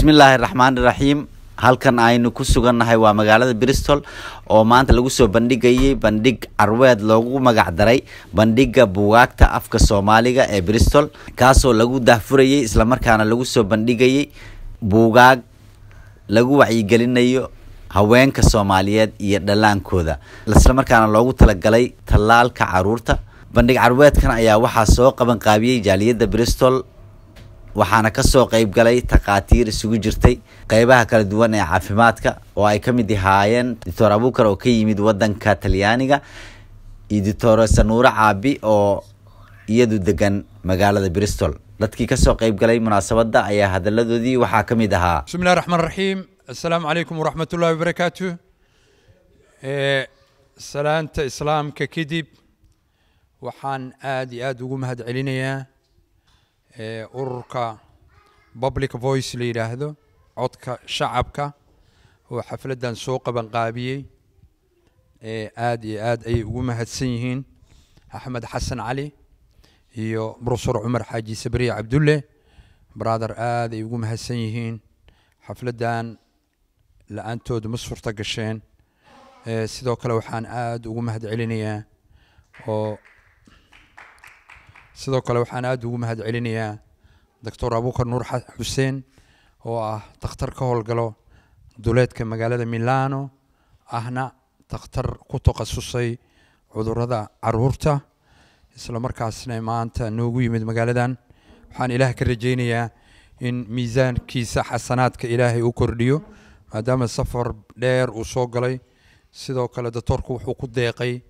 bismillaahi raxmaani raxiim halkan aynu ku sugannahay waa magaalada bristol oo maanta lagu soo bandhigayay bandhig carweed loogu magac daray bandhiga buugaagta afka soomaaliga ee bristol kaasoo lagu daahfurayay islamarkaana lagu soo bandhigayay buugaag lagu wacyigelinayo haweenka soomaaliyeed iyo dhallaankooda. Islamarkaana loogu talagalay tallaalka carruurta. Bandhig carweedkan ayaa waxaa soo qaban qaabiyey jaaliyadda bristol waxaana ka soo qeyb galay takhaatiir isugu jirtay qeybaha kala duwan ee caafimaadka oo ay ka mid ahaayeen doctor abuukar oo ka yimid wadanka talyaaniga iyo doctor sanuure caabi oo iyadu degan magaalada bristol. Dadkii ka soo qeyb galay munaasabadda ayaa hadaladoodii waxaa ka mid ahaa. Bismillahi raxmaan raxiim assalaamu calaykum waraxmat ullahi wabarakaatu salaanta islaamka kadib waxaan aada iyo aada ugu mahad celinayaa ee ururka public voice la yidhaahdo codka shacabka oo xafladdan soo qabanqaabiyey aada iyo aad ayay ugu mahadsan yihiin. Axmed xasan cali iyo brofesor cumar xaaji sabriya cabdulle brother aada ay ugu mahadsan yihiin. Xafladdan la'aantood ma suurta gasheen. Sidoo kale waxaan aada ugu mahad celinayaa oo sidoo kale waxaan aad ugu mahad celinayaa doctor abukar nuur xuseen oo ah takhtar ka howlgalo duleedka magaalada milano ahna takhtar ku takhasusay cudurrada carruurta isla markaasna maanta noogu yimid magaaladan. Waxaan ilaah ka rajaynayaa in miisaankiisa xasanaadka ilaahay u kordhiyo maadaama safar dheer uu soo galay. Sidoo kale doctorku wuxuu ku deeqay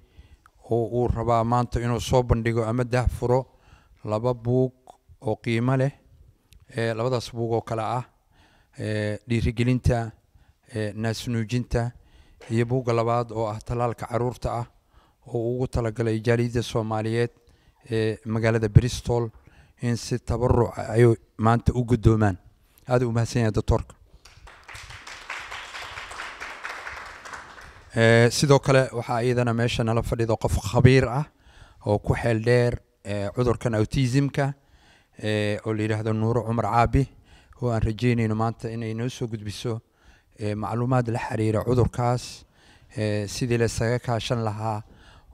oo uu rabaa maanta inuu soo bandhigo ama dah furo laba buug oo qiimo leh labadaas buug oo kale ah dhiirigelinta naasnuujinta iyo buugga labaad oo ah tallaalka carruurta ah oo ugu talagalay jaaliyadda soomaaliyeed ee magaalada bristol in si tabaruc ah ay maanta u guddoomaan. Aad u mahadsan yahay doctorka Eh, sidoo kale waxaa iyadana meesha nala fadhida qof khabiir ah oo ku xeel dheer cudurkan autismka oo la yidhaahdo nuuro cumar caabi oo aan rajeynayno maanta inay noo soo gudbiso macluumaad la xiriira cudurkaas sidii laysaga kaashan lahaa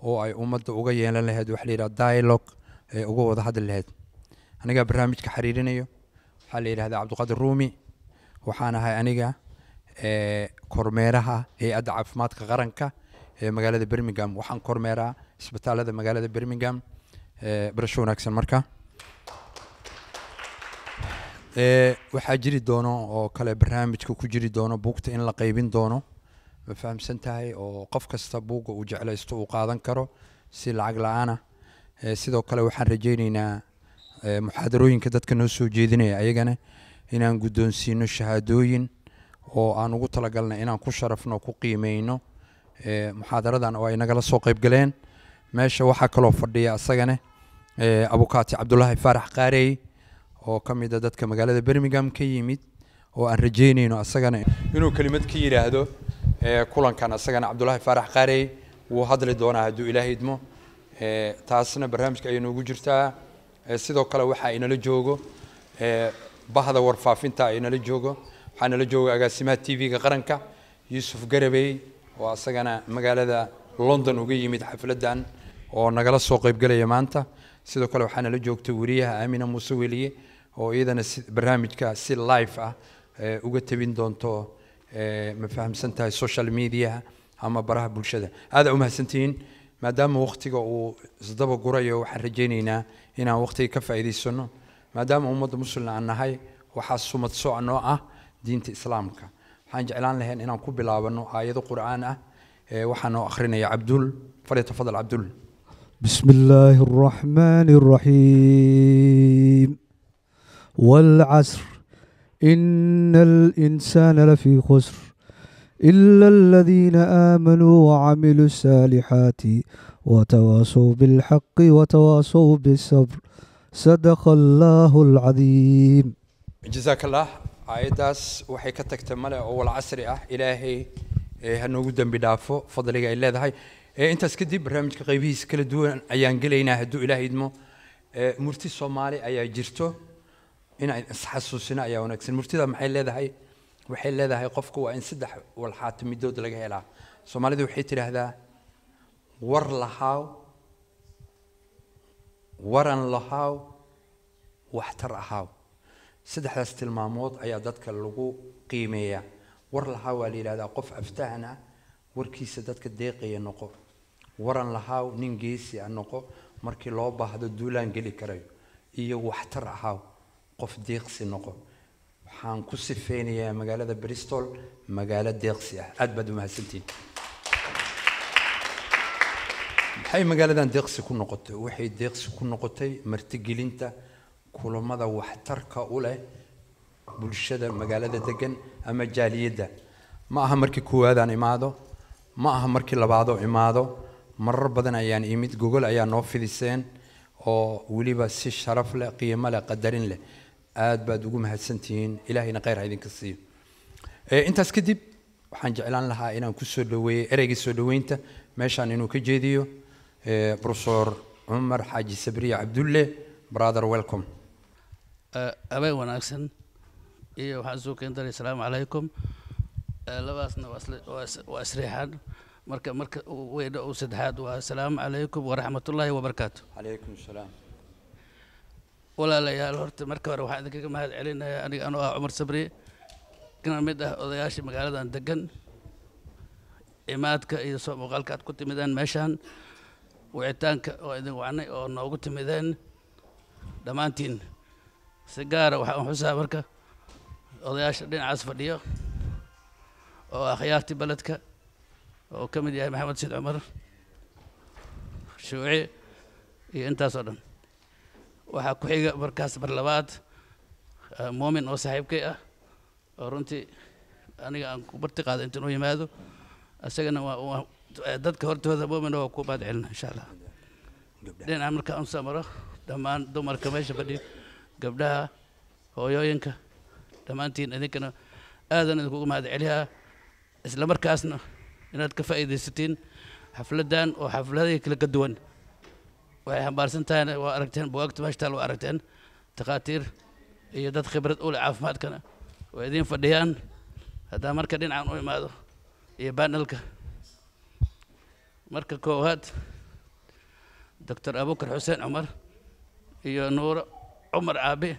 oo ay ummadda uga yeelan lahayd waxa la yidhaha dialogue ee uga wada hadli lahayd. Anigaa barnaamijka xiriirinayo waxaa la yidhahdaa cabdiqaadir ruumi waxaan ahay aniga ee kormeeraha hay'adda caafimaadka qaranka ee magaalada birmingham. Waxaan kormeeraa isbitaalada magaalada birmingham barasho wanaagsan marka. Ee, waxaa jiri doono oo kale barnaamijka ku jiri doono buugta in la qaybin doono. Ma fahamsan tahay oo qof kasta buugga uu jeclaysto uu qaadan karo si lacag la'aana. Ee, sidoo kale waxaan rajaynaynaa ee, muxaadarooyinka dadka noo soo jeedinaya ayagana inaan guddoonsiino shahaadooyin oo aan ugu talagalnay inaan ku sharafno ku qiimeyno. Muxaadaradan oo ay nagala soo qayb galeen meesha waxaa kaloo fadhiya asagane abukaati cabdulaahi faarax qaarey oo ka mid a dadka magaalada birmingham ka yimid oo aan rajeynayno asagana inuu kelimad ka yidhaahdo kulankan asagana cabdulaahi faarax qaarey wuu hadli doonaa hadduu ilaahay idmo taasna barnaamijka ayay noogu jirtaa. Sidoo kale waxaa inala joogo bahda warfaafinta inala joogo. Waxaa nala jooga agaasimaha tv-ga qaranka yuusuf garabey oo asagana magaalada london uga yimid xafladan oo nagala soo qaybgalaya maanta. Sidoo kale waxaa nala joogta weriyaha aamina muuse weliye oo iyadana barnaamijka si live ah ee, uga tabin doonto ee, ma fahamsan tahay social media ama baraha bulshada. Aada u mahadsantihiin maadaama waqtiga uu isdaba gurayo waxaan rajaynaynaa inaan waqtiga ka faa'iidaysano maadaama ummadda muslimna aan nahay waxaa sumad sooc noo ah diinta islaamka. Waxaan jeclaan lahayn inaan ku bilaabano aayado qur'aan ah ee waxaa noo akhrinaya cabdul falyatafadal cabdul بسم الله الرحمن الرحيم. والعصر. إن الإنسان لفي خسر. إلا الذين آمنوا وعملوا الصالحات وتواصوا بالحق وتواصوا بالصبر. صدق الله العظيم. jazaak allah aayaddaas waxay ka tagtay male oo wal casri ah ilaahay ee ha noogu dembi dhaafo fadliga ay leedahay. Ee intaas kadib barnaamijka qaybihiisa kala duwan ayaan gelaynaa hadduu ilaahay idmo. Murti soomaali ayaa jirto. Inaan isxasuusino ayaa wanaagsan. Murtida maxay leedahay? Waxay leedahay qofku waa in saddex walxaato midood laga helaa. Soomaalidu waxay tidhaahdaa war lahaaw waran lahaaw waxtar ahaaw. Saddexdaas tilmaamood ayaa dadka lagu qiimeeyaa war lahaaw waa la yidhahdaa qof aftahan ah warkiisa dadka deeqaya noqo. Waran lahaaw nin geesi ah noqo markii loo baahdo duulaan geli karayo. Iyo waxtar ahaaw qof deeqsi noqo. Waxaan ku sifeynayaa magaalada bristol magaalo deeqsi ah. Aad baad umahadsantihin maxay magaaladan deeqsi ku noqotay? Waxay deeqsi ku noqotay martigelinta kulamada waxtarka u leh bulshada magaalada degan ama jaaliyadda. Ma aha markii koowaadaan imaado ma aha markii labaadoo imaado. Marar badan ayaan imid gogol ayaa noo fidiseen oo weliba si sharaf leh qiimo leh qadarin leh aad baad ugu mahadsantihiin ilaahayna khayr ha siiyo. Intaas kadib waxaan jeclaan lahaa inaan ku soo dhaweeyey ereygii soo dhaweynta meeshaan inuu ka jeediyo professor cumar xaaji sabriye cabdulle. Brother welcome. Habeen wanaagsan iyo waxaan soo keeni daray asalaamu calaykum labaasna waa isriixaan marka marka weyna uu saddexaad waa asalaamu calaykum waraxmatullaahi wabarakaatu calaykum salaam. Walaalayaal horta marka hore waxaan idinkaga mahad celinayaa aniga anoo ah cumar sabri. Kana mid ah odayaashii magaaladan degan imaadka iyo soo muuqaalka aad ku timideen meeshaan. Wicitaanka oo idin wacnay oo noogu timideen. Dhammaantiin si gaara waxaan xusaa marka odayaasha dhinacaas fadhiyo oo akhyaartii beledka oo ka mid yahay maxamed siid cumar shuuci iyo intaasoo dhan waxaa ku xiga markaas mar labaad muumin oo saaxiibkay ah oo runtii aniga aan ku barti qaada inta inuu yimaado isagana waa dadka hortooda muumina waa ku baad celina insha allah dhinaca marka aan samaro dhammaan dumarka meesha fadhiyo gabdhaha hooyooyinka دمانتين اذنكنا آذن ان كوكم هذا عليها اسلا مركاسنا انها كفائدة ستين. حفلة دان وحفلة هذه كلها قدوان. وهي حمارسن تاين واركتين بوقت باشتال واركتين تقاتير هي داد خبرة أولى. عافمات كنا واذين فديان. هذا مركا دين عن اوي ماذا. يبان لك مركا كوهات. دكتور ابوكر حسين عمر. هي نور عمر عابي.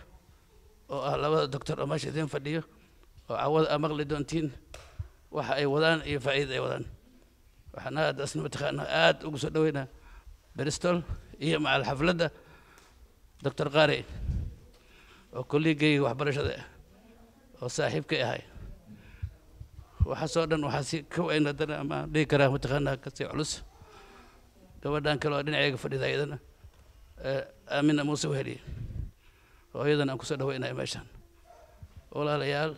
Oo ah labada doctor oo meesha idiin fadhiyo oo cawada aa maqli doontiin waxa ay wadaan iyo faa'iida ay wadaan. Waxaan aad asna aad ugu soo dhaweynaa bristol iyo macal xafladda doctor qaari oo kolligeyga waxbarashada ah oo saaxiibkay ahay waxaasoo dhan waxaa si ka weyn haddana ama dhihi karaa mataqaanaa ka sii culus. Gabadhan kale oo dhinaceyga fadhida iyadana aamina muuse weheliye oo iyadana aan ku soo dhaweynayo meeshaan walaalayaal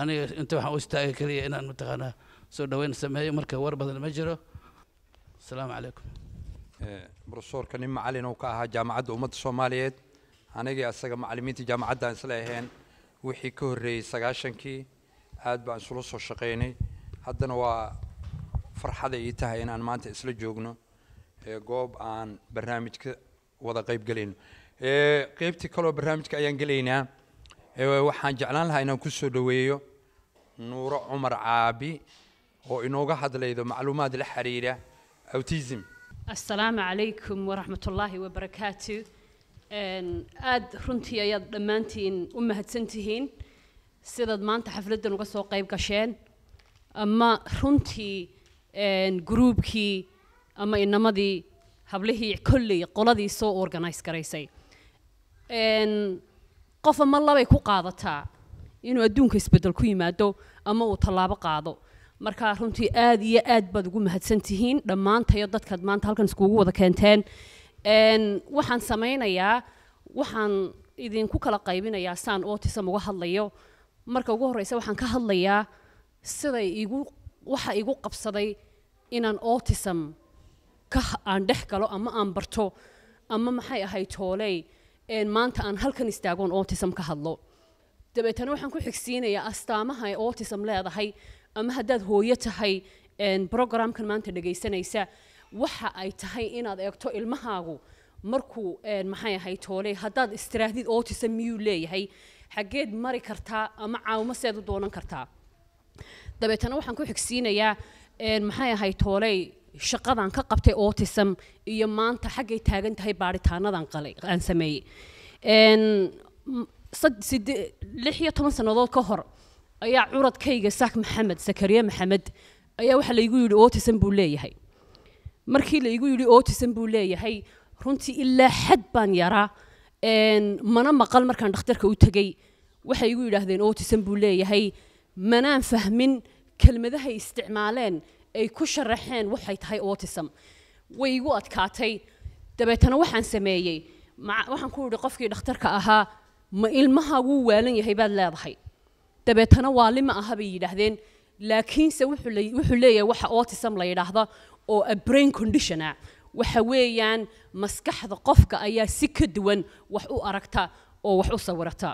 aniga inta waxaan u istaagay keliya inaan mataqaanaa soo dhaweyn sameeyo marka war badan ma jiro. Asalaamu calaykum. Brofesorka nin macalin uu ka ahaa jaamacadda ummadda soomaaliyeed. Anigii asaga macalimiinta jaamacaddan isla aheen wixii ka horreeyey sagaashankii aad baan isula soo shaqaynay haddana waa farxada ii tahay inaan maanta isla joogno goob aan barnaamijka wada qayb qeybtii kaloo barnaamijka ayaan gelaynaa waxaan jeclaan lahaa inaan ku soo dhoweeyo nuuro cumar caabi oo inooga hadlaydo macluumaad la xiriira autism. Asalaamu calaykum waraxmat ullaahi wabarakaatu aad runtii ayaad dhammaantiin u mahadsan sidaad maanta xafladdan uga soo qayb gasheen ama runtii gruubkii ama inamadii hablihii kolley qoladii soo organise garaysay qof ama labay ku qaadataa? Inuu adduunka isbeddel ku yimaado ama uu tallaabo qaado? Marka runtii aad iyo aad baad ugu mahadsan tihiin dhammaantayo dadkaad maanta halkan iskugu wada keenteen. Waxaan samaynayaa waxaan idinku kala qaybinayaa saan autism uga hadlayo. Marka ugu horreysa waxaan ka hadlayaa siday igu waxa igu qabsaday inaan autism ka aan dhex galo ama aan barto ama maxay ahayd tooley maanta aan halkan istaagoon autism ka hadlo. Dabeetana waxaan ku xigsiinayaa astaamaha ay autism leedahay ama haddaad hooyo tahay programkan maanta dhegaysanaysa waxa ay tahay inaad eegto ilmahaagu markuu maxay ahay toole haddaad istiraahdid autism miyuu leeyahay? Xaggeed mari kartaa ama caawimo seed u doonan kartaa. Dabeetana waxaan ku xigsiinayaa maxay ahay tooley shaqadan ka qabtay autism iyo maanta xaggay taagan tahay baaritaanadan qalay aan sameeyey. Lix iyo toban sannadood ka hor ayaa curadkayga saak maxamed sakariye maxamed ayaa waxaa laygu yidhi autism buu leeyahay. Markii laygu yidhi autism buu leeyahay runtii ilaa xad baan yaraa mana maqal markaan dhakhtarka u tegey waxay igu yidhaahdeen autism buu leeyahay manaan fahmin kelmadahay isticmaaleen ay ku sharaxeen waxay tahay autism. Way igu adkaatay. Dabeetana waxaan sameeyey. Waxaan ku yidhi qofkii dhakhtarka ahaa ma ilmaha wuu waalan yahay baad leedahay. Dabeetana waali ma aha bay yidhaahdeen. Laakiinse wuxuu le- wuxuu leeyahay waxa autism la yidhaahda oo a brain conditiona waxa weeyaan maskaxda qofka ayaa si ka duwan wax u aragta oo wax u sawirata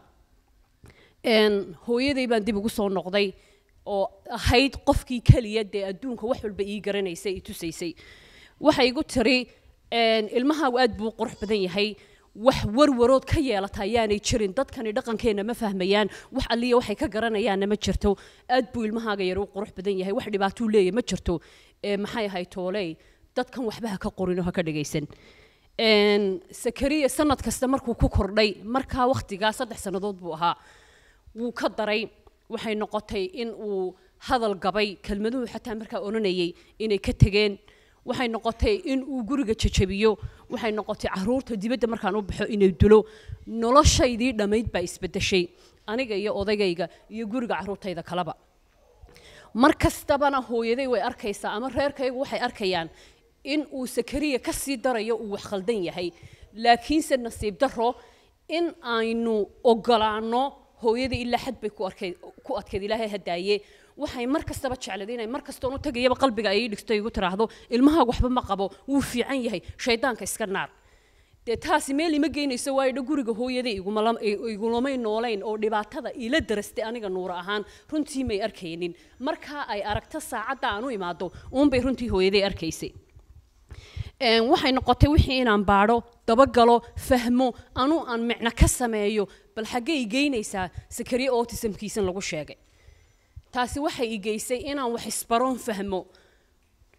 hooyaday baan dib ugu soo noqday oo ahayd qofkii keliya dee adduunka wax walba ii garanaysay i tusaysay. Waxay igu tiri ilmahaagu aad buu qurux badan yahay. Wax warwarood ka yeelata ayaanay jirin. Dadkani dhaqankeenna ma fahmayaan. Wax alliya waxay ka garanayaanna ma jirto. Aad buu ilmahaaga yar u qurux badan yahay. Wax dhibaatuu leeyahay ma jirto. Maxay ahay tooley? Dadkan waxba ha ka qorin oo ha ka dhagaysan. Sakariya sanad kasta markuu ku kordhay markaa wakhtigaa saddex sannadood buu ahaa. Wuu ka daray waxay noqotay in uu hadal gabay. Kelmaduhu xataa markaa odhanayay inay ka tegeen. Waxay noqotay in uu guriga jajabiyo waxay noqotay carruurta dibadda markaan u baxo inay dulo. Noloshaydii dhammayd baa isbedeshay aniga iyo odaygayga iyo guriga caruurtayda kaleba mar kastabana hooyaday way arkaysaa ama reerkaygu waxay arkayaan in uu sakariya ka sii darayo uu wax khaldan yahay. Laakiinse nasiib daro in aynu ogolaano hooyada ilaa xad bay ku adkeed ilaahay hadaaye. Waxay mar kastaba jeclayd inay mar kastoon u tagayaba qalbiga ay dhigto igu tiraahdo ilmaha waxba ma qabo wuu fiican yahay shaydaanka iska naar. Dee taasi meel ima geynayso waayo dha guriga i- igulamay noolayn oo dhibaatada ila darastay aniga nuura ahaan runtii may arkaynin. Markaa ay aragto saacadda aan u imaado uunbay runtii hooyaday arkaysay waxay noqotay wixii inaan baadho dabagalo fahmo anuu aan micno ka sameeyo bal xaggee i geynaysaa sakariye autismkiisan lagu sheegay. Taasi waxay geysay inaan wax isbaroon fahmo.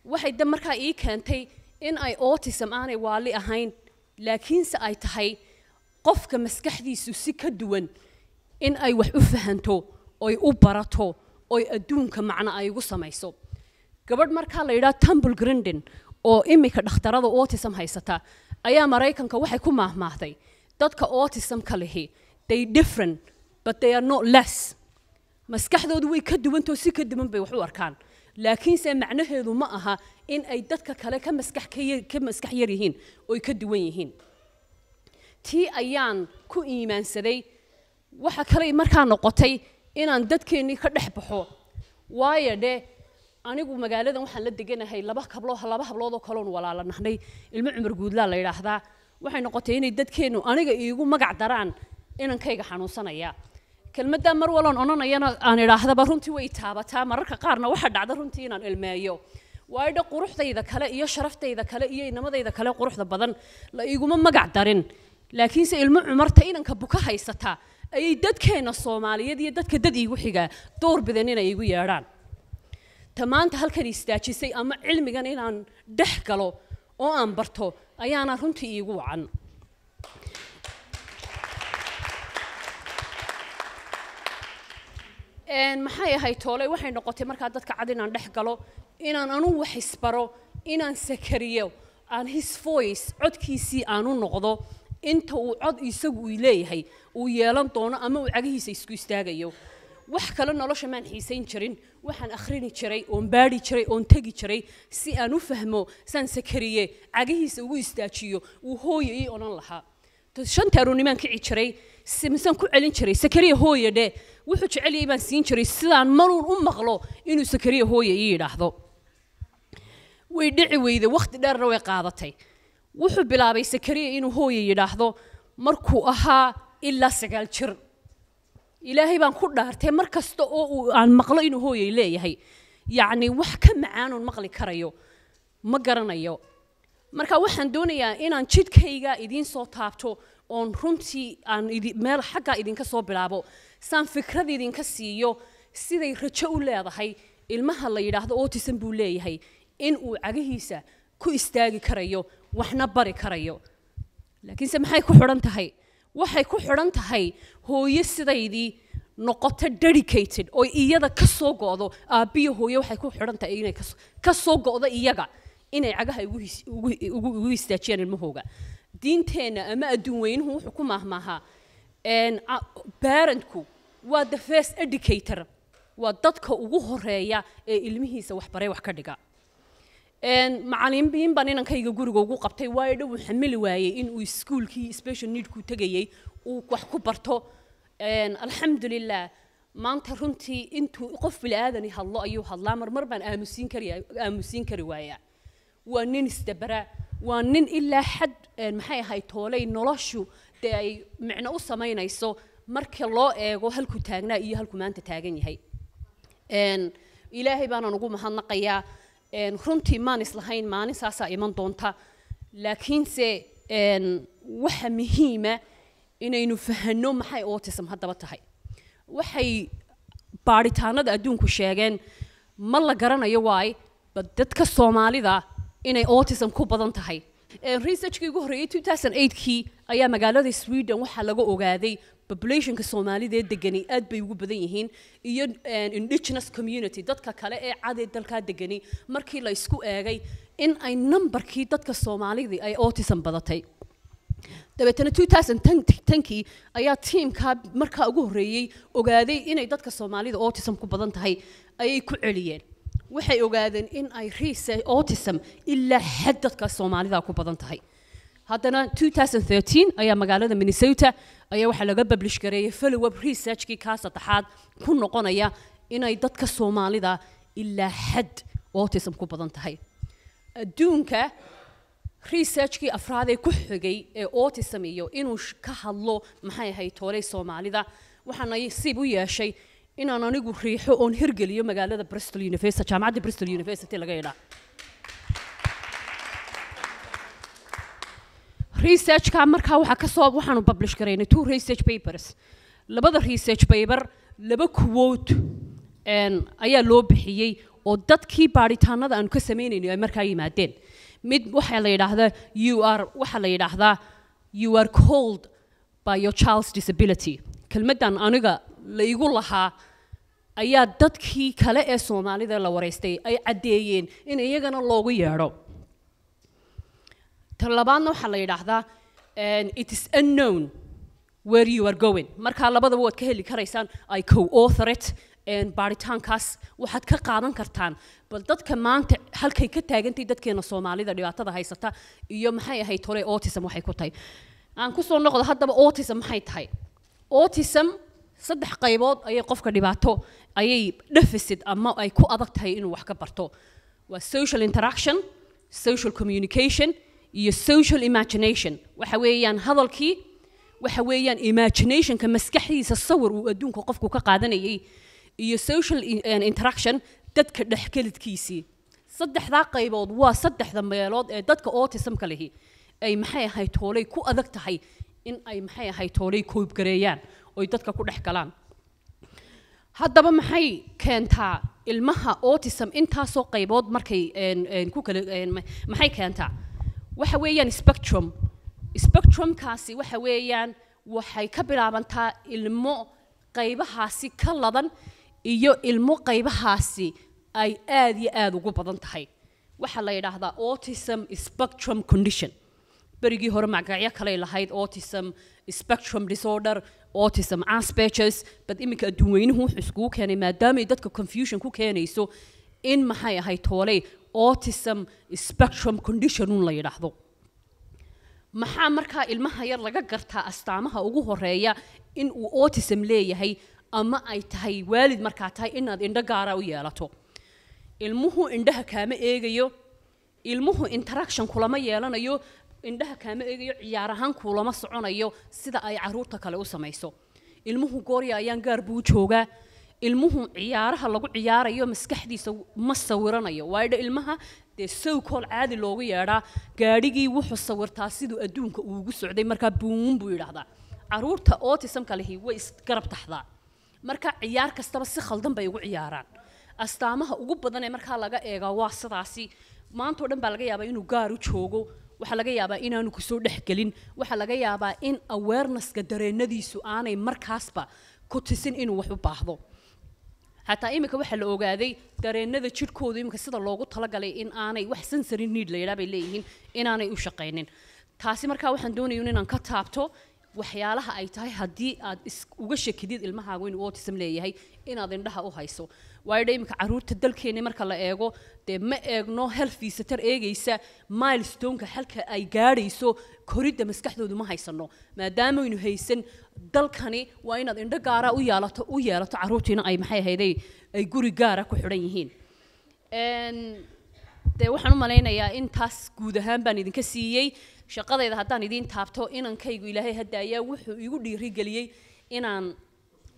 Waxay da markaa ii keentay in ay autism aanay waali ahayn laakiinse ay tahay qofka maskaxdiisu si ka duwan in ay wax u fahanto oy u barato oy adduunka macno ay ugu samayso. Gabadh markaa la yidhaha tumble grindin oo imika dhakhtarada autism haysata ayaa maraykanka waxay ku maahmaahday. Dadka autismka lihi they different but they are not less. Maskaxdoodu way ka duwantoo si ka duwan bay wax u arkaan. Laakiinse macnaheedu ma aha in ay dadka kale ka maskax ka maskax yar yihiin oy ka duwan yihiin. Tii ayaan ku iimaansaday waxa kale markaa noqotay inaan dadkeennii ka dhex baxo. Waayo dhe anigu magaaladan waxaan la deganahay laba kablo laba hablood oo kaloon walaala nahnay. Ilmo cumar guudlaa la yidhaahdaa. Waxay noqotay inay dadkeennu aniga iigu magac daraan inankayga xanuunsanaya. Kelmaddaa mar walan odhanayana aan idhaahdaba runtii way taabataa. Mararka qaarna waxa dhacda runtii inaan ilmeeyo waayo dhe quruxdayda kale iyo sharaftayda kale iyo inamadayda kale quruxda badan la iguma magac darin. Laakiinse ilmo cumarta inanka buka haysata ayay dadkeenna soomaaliyeed iyo dadka dad iigu xigaa door bidan inay igu yeedhaan ta maanta halkan istaajisay ama cilmigan inaan dhex galo oo aan barto ayaana runtii iigu wacan. Maxay ahay toole waxay noqotay markaa dadka cad inaan dhex galo inaan anu wax isbaro inaan sakariyo aan his voice codkiisii aan u noqdo inta uu cod isagu uu leeyahay uu yeelan doono ama uu cagihiisa isku istaagayo wax kale nolosha maan xiisayn jirin waxaan akhrini jiray oon baadhi jiray oon tegi jiray si aan u fahmo saan sakariye cagihiisa ugu istaajiyo uu hooyo ii odhan lahaa. To shanta aroonimaan kici jiray misaan ku celin jiray sakariya hooye dhe wuxuu jecel yahay baan siin jiray sidaan maluun u maqlo inuu sakariya hooye ii yidhaahdo. Way dhici weyday wakhti dheerna way qaadatay. Wuxuu bilaabay sakariya inuu hooye yidhaahdo markuu ahaa ilaa sagaal jir ilaahay baan ku dhaartay mar kasta oo aan maqlo inuu hooyay leeyahay. Yacni wax ka macaanuun maqli karayo ma garanayo. Marka waxaan doonayaa inaan jidkayga idiin soo taabto oon runtii aan meel xagga idinka soo bilaabo saan fikrad idinka siiyo siday rajo u leedahay ilmaha la yidhaahdo autism buu leeyahay in uu cagihiisa ku istaagi karayo waxna bari karayo. Laakiinse maxay ku xidhan tahay waxay ku xidhan tahay hooyo sidaydii noqoto dedicated oo iyada ka soo go'do aabbiyo hooyo waxay ku xidhan tahay inay ka soo go'do iyaga inay cagaha ugu istaajiyaan ilmahooga. Diinteenna ama adduun weynuhu wuxuu ku maahmaahaa parentku waa the first educator waa dadka ugu horreeya ee ilmihiisa waxbaray wax ka dhiga macalimiin baan inankayga guriga ugu qabtay waayo dhow uu xamili waayey in uu iskuulkii special needku tegayey uu wax ku barto. Alxamdulilah maanta runtii intuu qof bili-aadani hadlo ayuu hadlaa marmar baan aamusiin kari aamusiin kari waayaa waa nin isdabara waa nin ilaa xad maxay ahayd toolay noloshu dee ay micno u samaynayso marka loo eego halkuu taagnaa iyo halkuu maanta taagan yahay. Ilaahay baanaan ugu mahadnaqayaa runtii maan islahayn maalin saasaa iman doonta. Laakiinse waxa muhiima inaynu fahanno maxay autism haddaba tahay. Waxay baadhitaanada adduunku sheegeen ma la garanayo waay ba dadka soomaalida inay autism ku badan tahay. Researchkii ugu horreeyey 2008kii ayaa magaalada sweden waxaa laga ogaaday populationka soomaalida ee degani aad bay ugu badan yihiin iyo een, indigenous community dadka kale ee cadee dalkaa degani. Markii la isku eegay in ay numberkii dadka soomaalidii ay autism badatay. Dabeetana 2010kii ayaa tiimkaa markaa ugu horreeyey ogaaday inay dadka soomaalida autism ku badan tahay ayay ku celiyeen. Waxay ogaadeen in ay research autism ilaa xad dadka soomaalida ku badan tahay haddana 2013 ayaa magaalada minnesota ayaa waxaa laga publish gareeyay follow up researchkii kaa saddexaad ku noqonaya inay dadka soomaalida ilaa xad autism ku badan tahay. Adduunka researchkii afraad ee ku xigay ee autism iyo inuu ka hadlo maxay ahayd toolay soomaalida waxaana siib u yeeshay inaan anigu riixo oon hirgeliyo magaalada bristol university jaamacadda bristol university laga idhaa researchka markaa waxaa ka soo waxaanu publish garaynay two research papers. Labada research paper laba een, ayaa loo bixiyey oo dadkii baadhitaanada aanu ka samaynayno ay markaa yimaadeen. Mid waxaa la yidhaahdaa you are waxaa la yidhaahdaa you are called by your child's disability. Kelmaddan aniga la igu lahaa ayaa dadkii kale ee soomaalida la waraystay ay caddeeyeen in iyagana loogu yeedho tan labaadna waxaa la yidhaahdaa it is unknown where you are going. Markaa labadaba waad ka heli karaysaan ay co-author it and baaritaankaas waxaad ka qaadan kartaan. Bal dadka maanta halkay ka taagantay dadkeena soomaalida dhibaatada haysata iyo maxay ahayd hore autism waxay ku tahay. Aan ku soo noqdo haddaba autism maxay tahay? Autism saddex qaybood ayay qofka dhibaato ayay deficit ama ay ku adag tahay inuu wax ka barto. Waa social interaction social communication iyo social imagination. Waxa weeyaan hadalkii waxa weeyaan imaginationka maskaxdiisa sawir uu adduunka qofku ka qaadanayay iyo social interaction dadka dhexgelidkiisii saddexdaa qaybood waa saddexda meelood ee dadka autismka lihi. Ay maxay ahayd toolay ku adag tahay in ay maxay ahayd toolay koobgareeyaan oy dadka ku dhex galaan? Haddaba maxay keentaa ilmaha autism intaasoo qaybood markay ku kala maxay keentaa waxa weeyaan spectrum. Spectrumkaasi waxa weeyaan waxay ka bilaabantaa ilmo qaybahaasi ka ladan iyo ilmo qaybahaasi ay aad iyo aad ugu badan tahay. Waxaa la yidhaahdaa autism spectrum condition. Berigii hore magacyo kaley lahayd autism spectrum disorder autism aspectures bad iminka adduun weynuhu wuxuu iskugu keenay maadaamay dadka confusion ku keenayso in maxay ahayd tooley autism spectrum conditionun la yidhaahdo. Maxaa markaa ilmaha yar laga gartaa astaamaha ugu horreeya in uu autism leeyahay ama ay tahay waalid markaa tahay inaad indho gaara u yeelato? Ilmuhu indhaha kaama eegayo ilmuhu interaction kulama yeelanayo indhaha kaama eegayo ciyaar ahaan kulama soconayo sida ay carruurta kale u samayso. Ilmuhu goorya ayaan gaar buu joogaa ilmuhu ciyaaraha lagu ciyaarayo maskaxdiisa ma sawiranayo. Waayo ilmaha dee sowkool caadi loogu yeedhaa gaadhigii wuxuu sawirtaa siduu adduunka uugu socday markaa buun buu yidhaahdaa. Caruurta autismka lihi way isgarab taxdaa. Marka ciyaar kastaba si khaldan bay ugu ciyaaraan. Astaamaha ugu badan ee markaa laga eegaa waa sidaasi. Maantao dhan baa laga yaabaa inuu gaar u joogo waxaa laga yaabaa inaanu ku soo dhexgelin waxaa laga yaabaa in awarenesska dareenadiisu aanay markaasba ku tisin inuu wax u baahdo xataa iminka waxaa la ogaaday dareenada jidhkoodu iminka sida loogu talagalay in aanay wax sensory need la yidhaha bay leeyihiin inaanay u shaqaynin. Taasi markaa waxaan doonaya inaan ka taabto waxyaalaha ay tahay haddii aad uga shakidid ilmahaagu inuu autism leeyahay inaad indhaha u hayso. Waayo dha iminka carruurta dalkeena marka la eego dee ma eegno health visitor eegaysa milestoneka halka ay gaadhayso koridda maskaxdoodu ma haysano. Maadaamaynu haysan dalkani waa inaad indho gaara u yeelato u yeelato caruurtiina ay maxay ahayday ay guri gaara ku xidhan yihiin dee waxaan u malaynayaa intaas guud ahaan baan idinka siiyey. Shaqadayda haddaan idiin taabto inankaygu ilaahay hadda ayaa wuxuu igu dhiirigeliyey inaan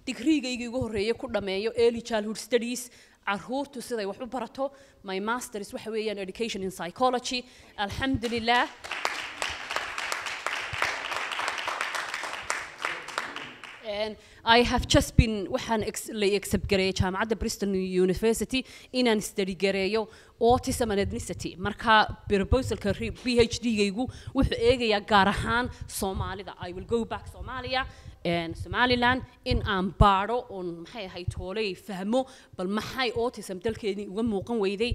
digriigayga igu horreeyay ku dhammeeyo early childhood studies. Caruurtu siday wax u barato. My masters waxa weeyaan education in psychology. Alxamdulilah I have just been waxaan la accept gareeyay jaamacadda Bristol University inaan study gareeyo autism and ethnicity. Marka proposalka PhD-gaygu wuxuu eegayaa gaar ahaan Soomaalida. I will go back Somalia and Somaliland in aan baadho oon maxay ahayd tooley fahmo bal maxay autism dalkeedii uga muuqan weyday.